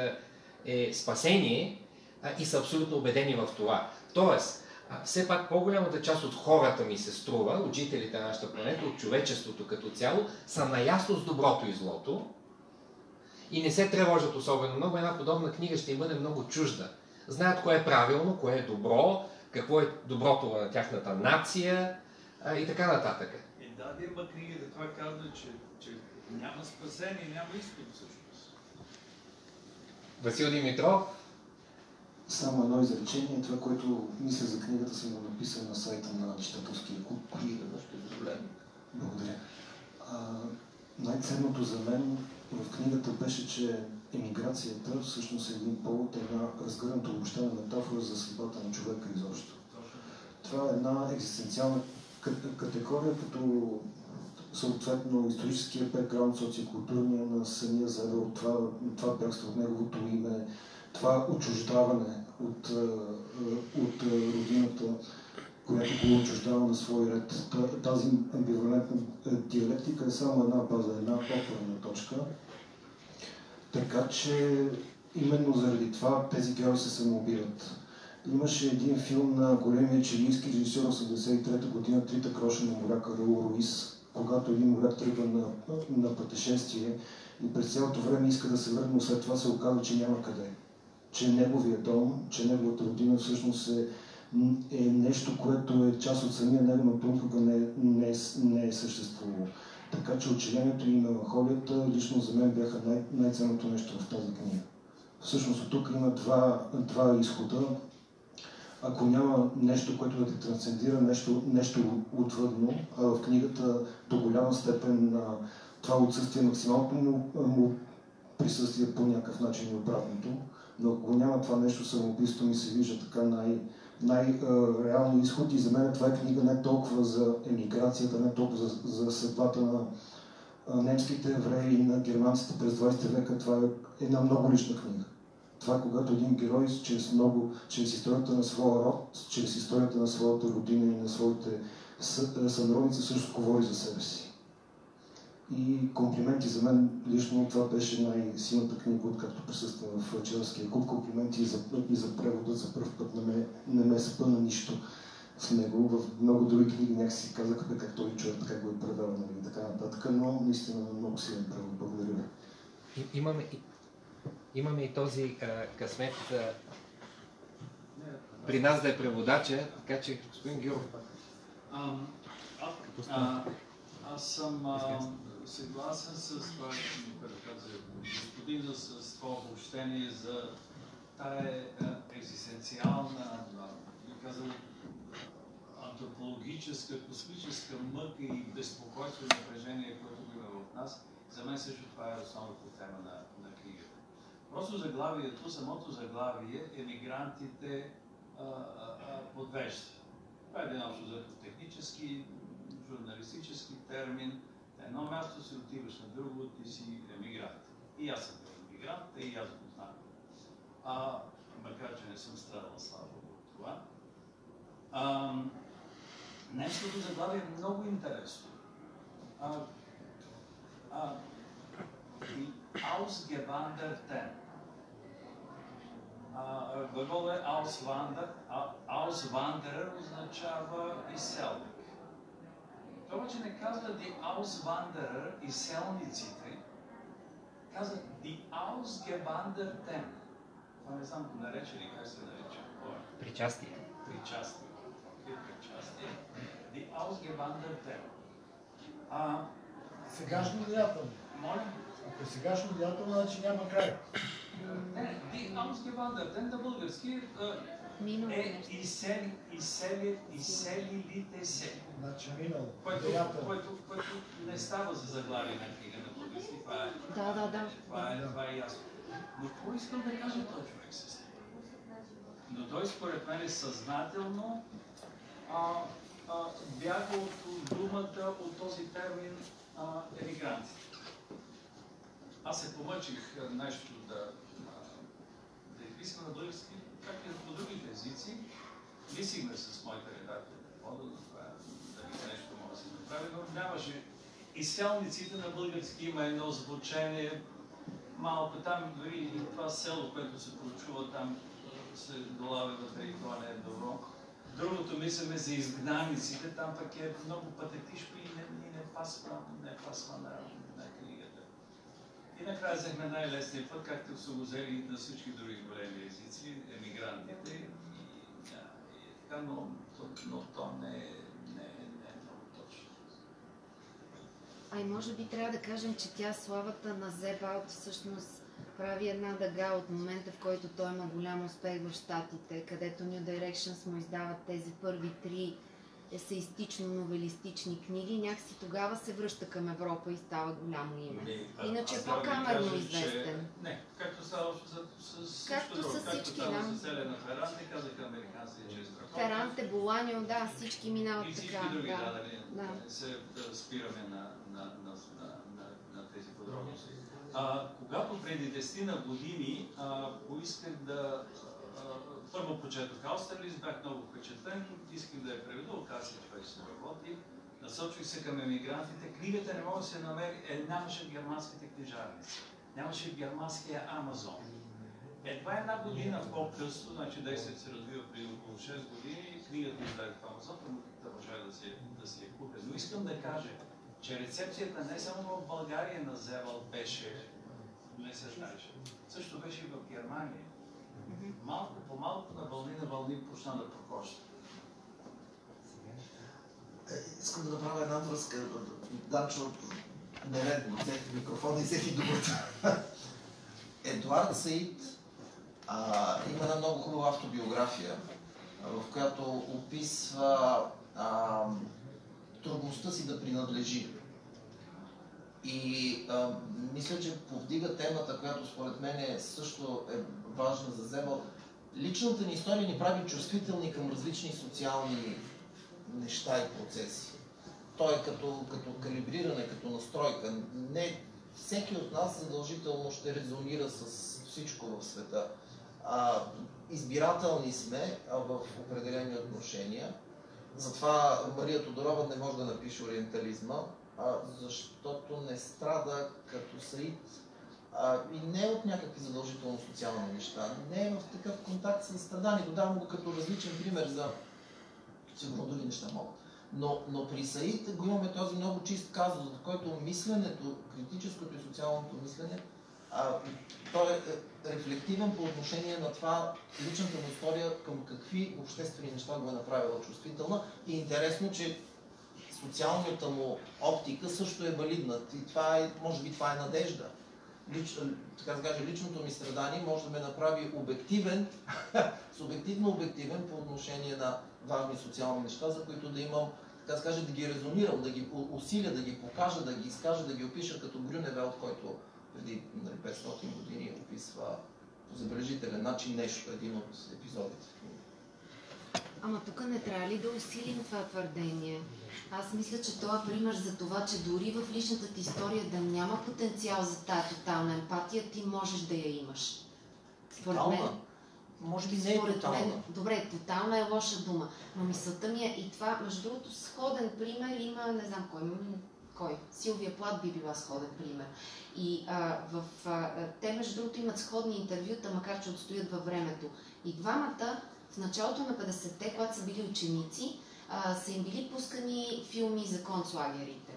е спасение а, и са абсолютно убедени в това. Тоест, а, все пак по-голямата част от хората ми се струва, от жителите на нашата планета, от човечеството като цяло, са наясно с доброто и злото и не се тревожат особено много. Една подобна книга ще им бъде много чужда. Знаят кое е правилно, кое е добро, какво е доброто на тяхната нация а, и така нататък. И да, има книги, да това казва, че, че няма спасение, няма изход всъщност. Васил Димитров, Само едно изречение, това, което мисля за книгата, съм го написал на сайта на читателския клуб. Книга, да ще позволем. Благодаря. Най-ценното за мен в книгата беше, че емиграцията всъщност е един повод, една разгърната обобщена метафора за съдбата на човека изобщо. Това е една екзистенциална кат- категория, като съответно историческия бекграунд, социокултурния на самия Зевел, това, това бягство от неговото име, това отчуждаване от, а, а, от а, родината, която го отчуждава на свой ред. Та- Тази амбивалентна е, диалектика е само една база, една опорна точка. Така че именно заради това тези герои се самоубиват. Имаше един филм на големия чилийски режисьор 83-та година Трита кроша на моряка Раул Руис, когато един моряк тръгва на, на пътешествие и през цялото време иска да се върне, но след това се оказва, че няма къде. Че неговия дом, че неговата родина всъщност е е нещо, което е част от самия него, но понякога не, не, е, не е съществувало. Така че учението и меланхолията лично за мен бяха най- най-ценното нещо в тази книга. Всъщност от тук има два, два изхода. Ако няма нещо, което да те трансцендира, нещо, нещо отвъдно, а в книгата до голяма степен а, това отсъствие максималното му, му присъствие по някакъв начин и обратното. Но ако няма това нещо, самоубийство ми се вижда така най- най-реални изход и за мен това е книга не толкова за емиграцията, не толкова за, за съдбата на немските евреи и на германците през 20 века. Това е една много лична книга. Това е когато един герой чрез, много, чрез историята на своя род, чрез историята на своята родина и на своите сънародници също говори за себе си. И комплименти за мен лично това беше най-силната книга, откакто присъствам в Челския клуб. Комплименти и за, и за превода за първ път не ме, не ме спъна нищо в него. В много други книги някакси казаха бе как този човек как го е превел нали, и така нататък, но наистина много силен превод. Благодаря ви. Имаме, имаме и този а, късмет а, при нас да е преводача, така че господин Гюров. Аз съм а, съгласен с това, което каза господина, с това обобщение за тая екзистенциална, би казал, антропологическа, космическа мъка и безпокойство и напрежение, което го има в нас. За мен също това е основната тема на, на книгата. Просто заглавието, самото заглавие, емигрантите а, подвежда. Това е един общо технически, журналистически термин. Едно място си отиваш на друго, ти си емигрант. И аз съм бил емигрант, и аз го знам. А, макар, че не съм страдал слава от това. А, немското заглавие е много интересно. А, а, Ausgewandert Глагол е Auswanderer означава изселник. Той обаче не казва die Auswanderer, изселниците, казва die Ausgewanderten. Това не знам нарече ли как се нарича. Причастие. Причастие. Причастие. Die Ausgewanderten. А, сегашно влиятелно. Моля? Ако е сегашно влиятелно, значи няма край. Не, die Ausgewanderten на български е изсели, изсели, изселилите се. Значи минало. Което, което, което не става за заглавие на книга на български. Това е, да, да, да. Това е, това е ясно. Но какво искам да каже този човек с това? Но той според мен е съзнателно а, а, бяга от думата, от този термин а, емигрантите. Аз се помъчих нещо да, да изписвам на български, както и по другите езици. Мислихме с моите редактори да това, дали нещо може да се направи, но нямаше. Изселниците на български има едно звучение, малко там, дори и това село, което се прочува там, се долавя вътре и това не е добро. Другото мисляме за изгнаниците, там пък е много патетично и не, и не пасва, не пасва на. И накрая взехме най-лесния път, както са го взели на всички други големи езици, емигрантите. И, така, но, но то не е. А и може би трябва да кажем, че тя славата на Зебалт всъщност прави една дъга от момента, в който той има голям успех в Штатите, където New Directions му издават тези първи три есеистично-новелистични книги, някакси тогава се връща към Европа и става голямо име. Не, Иначе е по-камерно известен. Че, не, както става с, с, както друго, с всички, както да. с Феранте, казаха американците, че е страхотно. Феранте, Боланио, да, всички минават и всички така. други, да, да, нали, да. да. се да спираме на, на, на, на, на, на тези подробности. А, когато преди 10 на години а, поисках да първо почетох Аустерлист, бях много впечатлен, исках да я преведа, оказа се, че се работи. Насочих се към емигрантите. Книгата не може да се намери, е, нямаше германските книжарници. Нямаше германския Амазон. Едва една година по-късно, значи действието се развива преди около 6 години, книгата издаде в Амазон, да може да си, да си я купя. Но искам да кажа, че рецепцията не само в България на Зевал беше, не се знаеше, също беше и в Германия. Малко по малко на вълни на вълни почна да прохожда. Е, Искам да направя една връзка. Данчо нередно взех микрофона и взех и думата. Едуард Саид а, има една много хубава автобиография, в която описва а, трудността си да принадлежи. И а, мисля, че повдига темата, която според мен е също е за Зебъл. Личната ни история ни прави чувствителни към различни социални неща и процеси. Той е като, като калибриране, като настройка. Не всеки от нас задължително ще резонира с всичко в света. А, избирателни сме а, в определени отношения. Затова Мария Тодорова не може да напише ориентализма, а, защото не страда като Саид а, и не е от някакви задължително социални неща. Не е в такъв контакт с страдани. Додавам го като различен пример за сигурно други неща могат. Но, но при Саид го имаме този много чист казус, в който мисленето, критическото и социалното мислене, а, той е рефлективен по отношение на това личната му история към какви обществени неща го е направила чувствителна. И интересно, че социалната му оптика също е валидна. И това е, може би това е надежда. Лич, така да кажа, личното ми страдание може да ме направи обективен, субективно обективен по отношение на важни социални неща, за които да имам, така да кажа, да ги резонирам, да ги усиля, да ги покажа, да ги изкажа, да ги опиша като Грюневелт, който преди нали, 500 години описва по забележителен начин нещо, един от епизодите. Ама тук не трябва ли да усилим това твърдение? Аз мисля, че това е пример за това, че дори в личната ти история да няма потенциал за тази тотална емпатия, ти можеш да я имаш. Според мен, може би не е според тотална. мен, добре, тотална е лоша дума, но мисълта ми е и това, между другото, сходен пример има, не знам кой, кой, Силвия Плат би била сходен пример. И а, в, а, те, между другото, имат сходни интервюта, макар че отстоят във времето. И двамата в началото на 50-те, когато са били ученици, а, са им били пускани филми за концлагерите.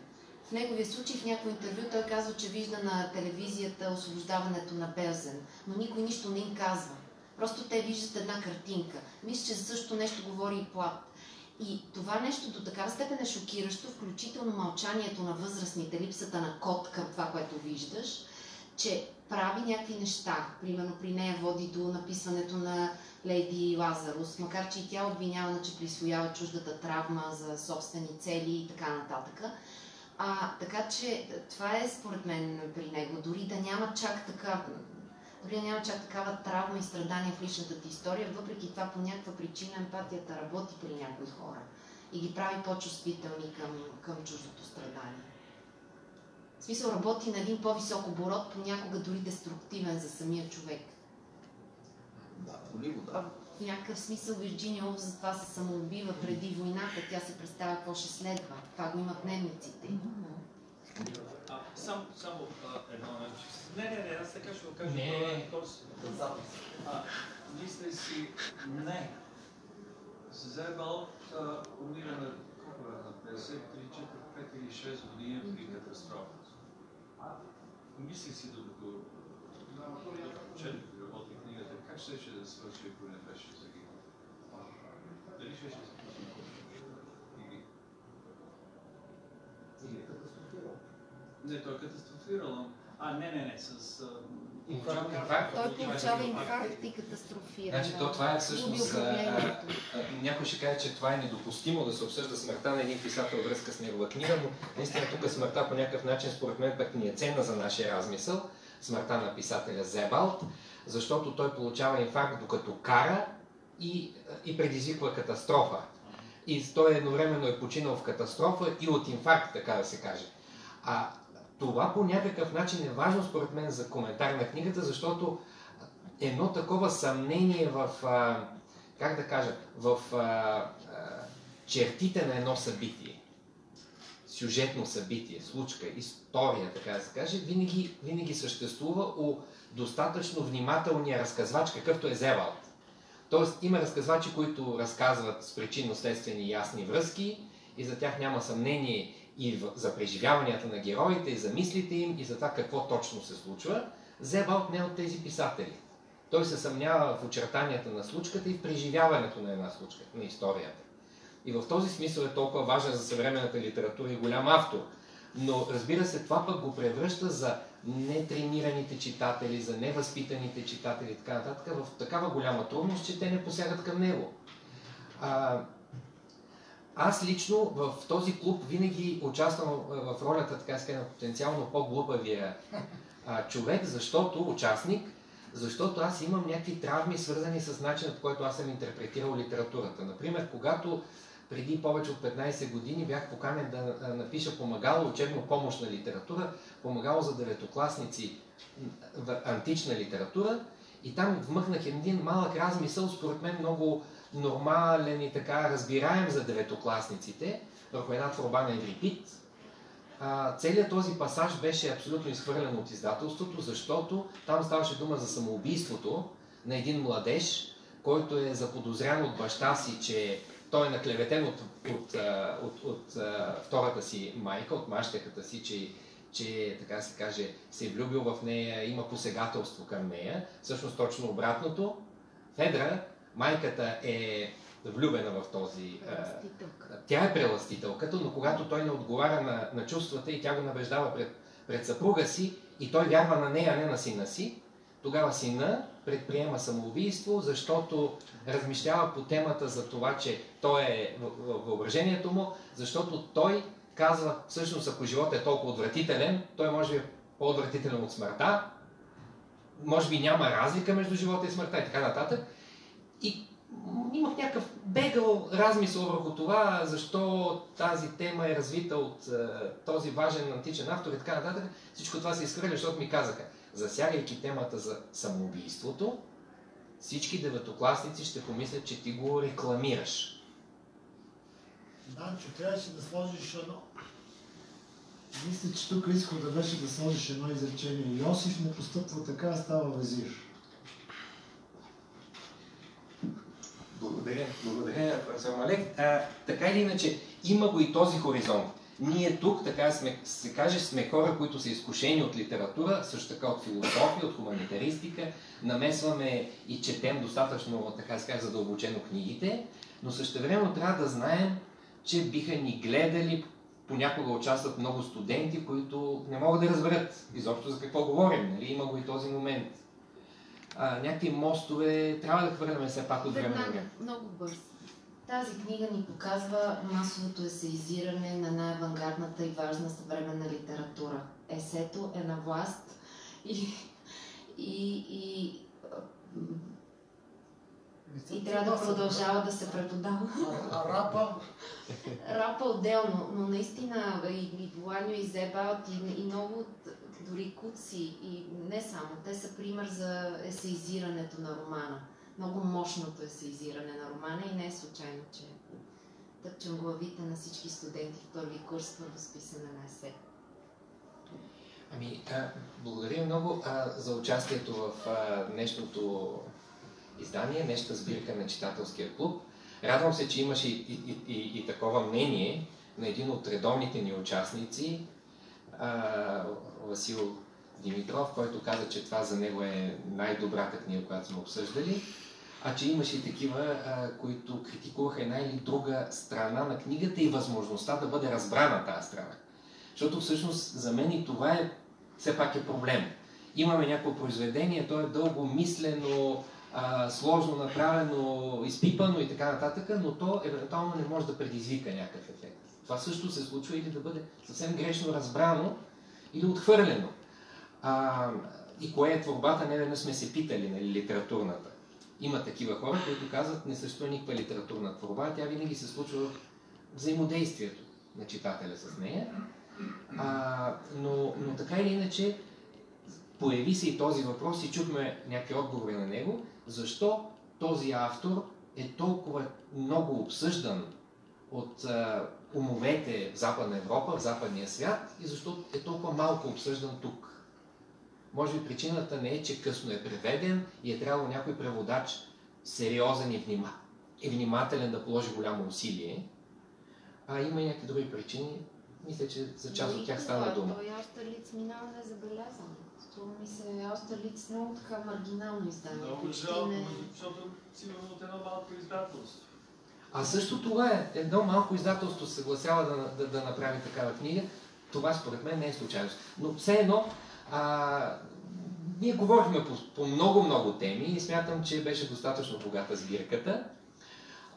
В неговия случай, в някои интервю, той казва, че вижда на телевизията освобождаването на Белзен, но никой нищо не им казва. Просто те виждат една картинка. Мисля, че също нещо говори и Плат. И това нещо до такава степен е шокиращо, включително мълчанието на възрастните, липсата на код към това, което виждаш, че прави някакви неща. Примерно при нея води до написването на Леди Лазарус, макар че и тя обвинявана, че присвоява чуждата травма за собствени цели и така нататък. А, така че това е според мен при него. Дори да няма чак така, дори няма чак такава травма и страдания в личната ти история, въпреки това по някаква причина емпатията работи при някои хора и ги прави по-чувствителни към, към чуждото страдание. В смисъл работи на един по-висок оборот, понякога дори деструктивен за самия човек. Да, боли го, да. В някакъв смисъл Вирджиния Олф затова се самоубива преди войната. Тя се представя какво ще следва. Това го имат дневниците. А, сам, само а, едно нещо. Не, не, не, аз така ще го кажа. Не. То- то- А, мисля си, не. Зебал умира на колко е, на 53, 4, 5 или 6 години при катастрофа. Мисли си докато четох и работих книгата, как ще ще да свърши, ако не беше загинал? Дали ще ще се пусне или... Не, той е катастрофирал. А, не, не, не, с... Инфаркт. Той получава инфаркт и катастрофира. Значи, то това е всъщност... А, а, Някой ще каже, че това е недопустимо да се обсъжда смъртта на един писател връзка с негова книга, но наистина тук смъртта по някакъв начин, според мен, пък ни е ценна за нашия размисъл. Смъртта на писателя Зебалт, защото той получава инфаркт докато кара и, и предизвиква катастрофа. И той едновременно е починал в катастрофа и от инфаркт, така да се каже. А това по някакъв начин е важно според мен за коментар на книгата, защото едно такова съмнение в, как да кажа, в чертите на едно събитие, сюжетно събитие, случка, история, така да се каже, винаги, винаги съществува у достатъчно внимателния разказвач, какъвто е Зевалт. Тоест има разказвачи, които разказват с причинно-следствени ясни връзки и за тях няма съмнение и за преживяванията на героите, и за мислите им, и за това какво точно се случва. Зебалт не е от тези писатели. Той се съмнява в очертанията на случката и в преживяването на една случка, на историята. И в този смисъл е толкова важен за съвременната литература и голям автор. Но разбира се, това пък го превръща за нетренираните читатели, за невъзпитаните читатели и така нататък в такава голяма трудност, че те не посягат към него. А, аз лично в този клуб винаги участвам в ролята, така сказать, на потенциално по-глупавия а, човек, защото участник, защото аз имам някакви травми, свързани с начинът, който аз съм интерпретирал литературата. Например, когато преди повече от 15 години бях поканен да напиша помагало учебно помощна литература, помагало за деветокласници в антична литература и там вмъкнах един малък размисъл, според мен много нормален и така разбираем за деветокласниците, върху една творба на Еврипит. целият този пасаж беше абсолютно изхвърлен от издателството, защото там ставаше дума за самоубийството на един младеж, който е заподозрян от баща си, че той е наклеветен от, от, от, от, втората си майка, от мащеката си, че, че, така се каже, се е влюбил в нея, има посегателство към нея. Всъщност точно обратното. Федра, майката е влюбена в този... Тя е преластителката, но когато той не отговаря на, на чувствата и тя го набеждава пред, пред съпруга си и той вярва на нея, а не на сина си, тогава сина предприема самоубийство, защото размишлява по темата за това, че той е въображението му, защото той казва, всъщност ако животът е толкова отвратителен, той може би е по-отвратителен от смъртта, може би няма разлика между живота и смъртта и така нататък. И имах някакъв бегал размисъл върху това, защо тази тема е развита от е, този важен античен автор и така нататък. Всичко това се изхвърля, защото ми казаха, засягайки темата за самоубийството, всички деветокласници ще помислят, че ти го рекламираш. Данчо, трябваше да сложиш едно. Мисля, че тук изхода беше да сложиш едно изречение. Йосиф му постъпва така, става везир. Благодаря, благодаря, професор Малек. А, така или иначе, има го и този хоризонт. Ние тук, така сме, се каже, сме хора, които са изкушени от литература, също така от философия, от хуманитаристика, намесваме и четем достатъчно, така се каже, задълбочено книгите, но също време трябва да знаем, че биха ни гледали, понякога участват много студенти, които не могат да разберат изобщо за какво говорим. Нали? Има го и този момент. А, някакви мостове трябва да хвърляме все пак от време на време. Много бързо. Тази книга ни показва масовото есеизиране на най-авангардната и важна съвременна литература. Есето е на власт и, и, и, и трябва да продължава да се преподава. А рапа? Рапа отделно, но наистина и, и Буаньо, и Зебалт, и, и много дори Куци, и не само, те са пример за есеизирането на романа много мощното есеизиране на романа и не е случайно, че тъпчем главите на всички студенти в първи курс по разписане на есе. Ами, а, благодаря много а, за участието в а, днешното издание, днешната сбирка на читателския клуб. Радвам се, че имаше и, и, и, и такова мнение на един от редовните ни участници, а, Васил Димитров, който каза, че това за него е най-добрата книга, която сме обсъждали а че имаше и такива, а, които критикуваха една или друга страна на книгата и възможността да бъде разбрана тази страна. Защото всъщност за мен и това е все пак е проблем. Имаме някакво произведение, то е дълго мислено, а, сложно направено, изпипано и така нататък, но то евентуално не може да предизвика някакъв ефект. Това също се случва или да бъде съвсем грешно разбрано или отхвърлено. А, и кое е творбата, не веднъж сме се питали, нали, литературната. Има такива хора, които казват, не съществува никаква литературна творба, тя винаги се случва в взаимодействието на читателя с нея. А, но, но така или иначе, появи се и този въпрос и чухме някакви отговори на него, защо този автор е толкова много обсъждан от а, умовете в Западна Европа, в западния свят и защо е толкова малко обсъждан тук. Може би причината не е, че късно е преведен и е трябвало някой преводач сериозен и, внима, и внимателен да положи голямо усилие, а има и някакви други причини. Мисля, че за част от тях стана дума. Той още лиц минава незабелязан. Струва ми се Остерлиц много така маргинално издание. Много почти жалко, не- защото сигурно от едно малко издателство. А също това е едно малко издателство се съгласява да, да, да направи такава книга. Това според мен не е случайност. Но все едно, а, ние говорихме по, много-много теми и смятам, че беше достатъчно богата сбирката.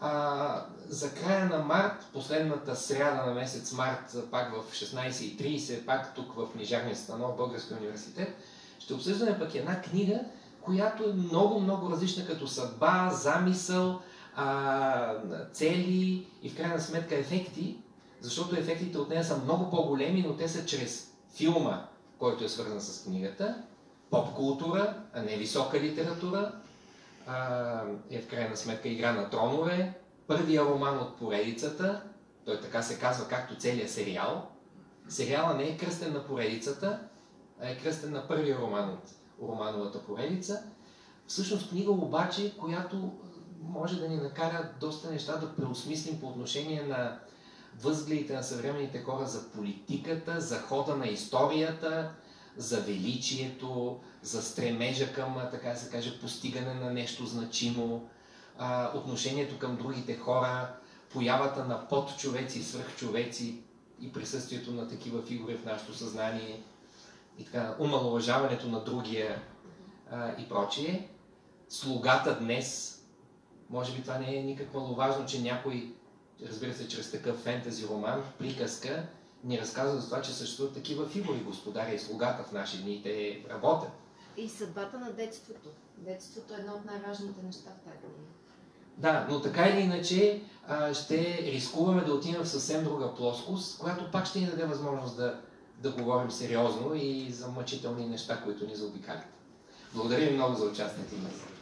А, за края на март, последната сряда на месец март, пак в 16.30, пак тук в книжарния станок Българския университет, ще обсъждаме пък една книга, която е много-много различна като съдба, замисъл, а, цели и в крайна сметка ефекти, защото ефектите от нея са много по-големи, но те са чрез филма, който е свързан с книгата, поп-култура, а не висока литература, а, е в крайна сметка Игра на тронове, първия роман от поредицата, той така се казва както целият сериал. Сериала не е кръстен на поредицата, а е кръстен на първия роман от романовата поредица. Всъщност книга обаче, която може да ни накара доста неща да преосмислим по отношение на възгледите на съвременните хора за политиката, за хода на историята, за величието, за стремежа към, така да се каже, постигане на нещо значимо, отношението към другите хора, появата на подчовеци, свръхчовеци и присъствието на такива фигури в нашето съзнание и така, умалуважаването на другия и прочие. Слугата днес, може би това не е никак маловажно, че някой, разбира се, чрез такъв фентази роман, приказка, ни разказва за това, че съществуват такива фигури, господаря и слугата в наши дни, те работят. И съдбата на детството. Детството е едно от най-важните неща в тази книга. Да, но така или иначе а, ще рискуваме да отидем в съвсем друга плоскост, която пак ще ни даде възможност да, да говорим сериозно и за мъчителни неща, които ни заобикалят. Благодаря ви много за участието днес.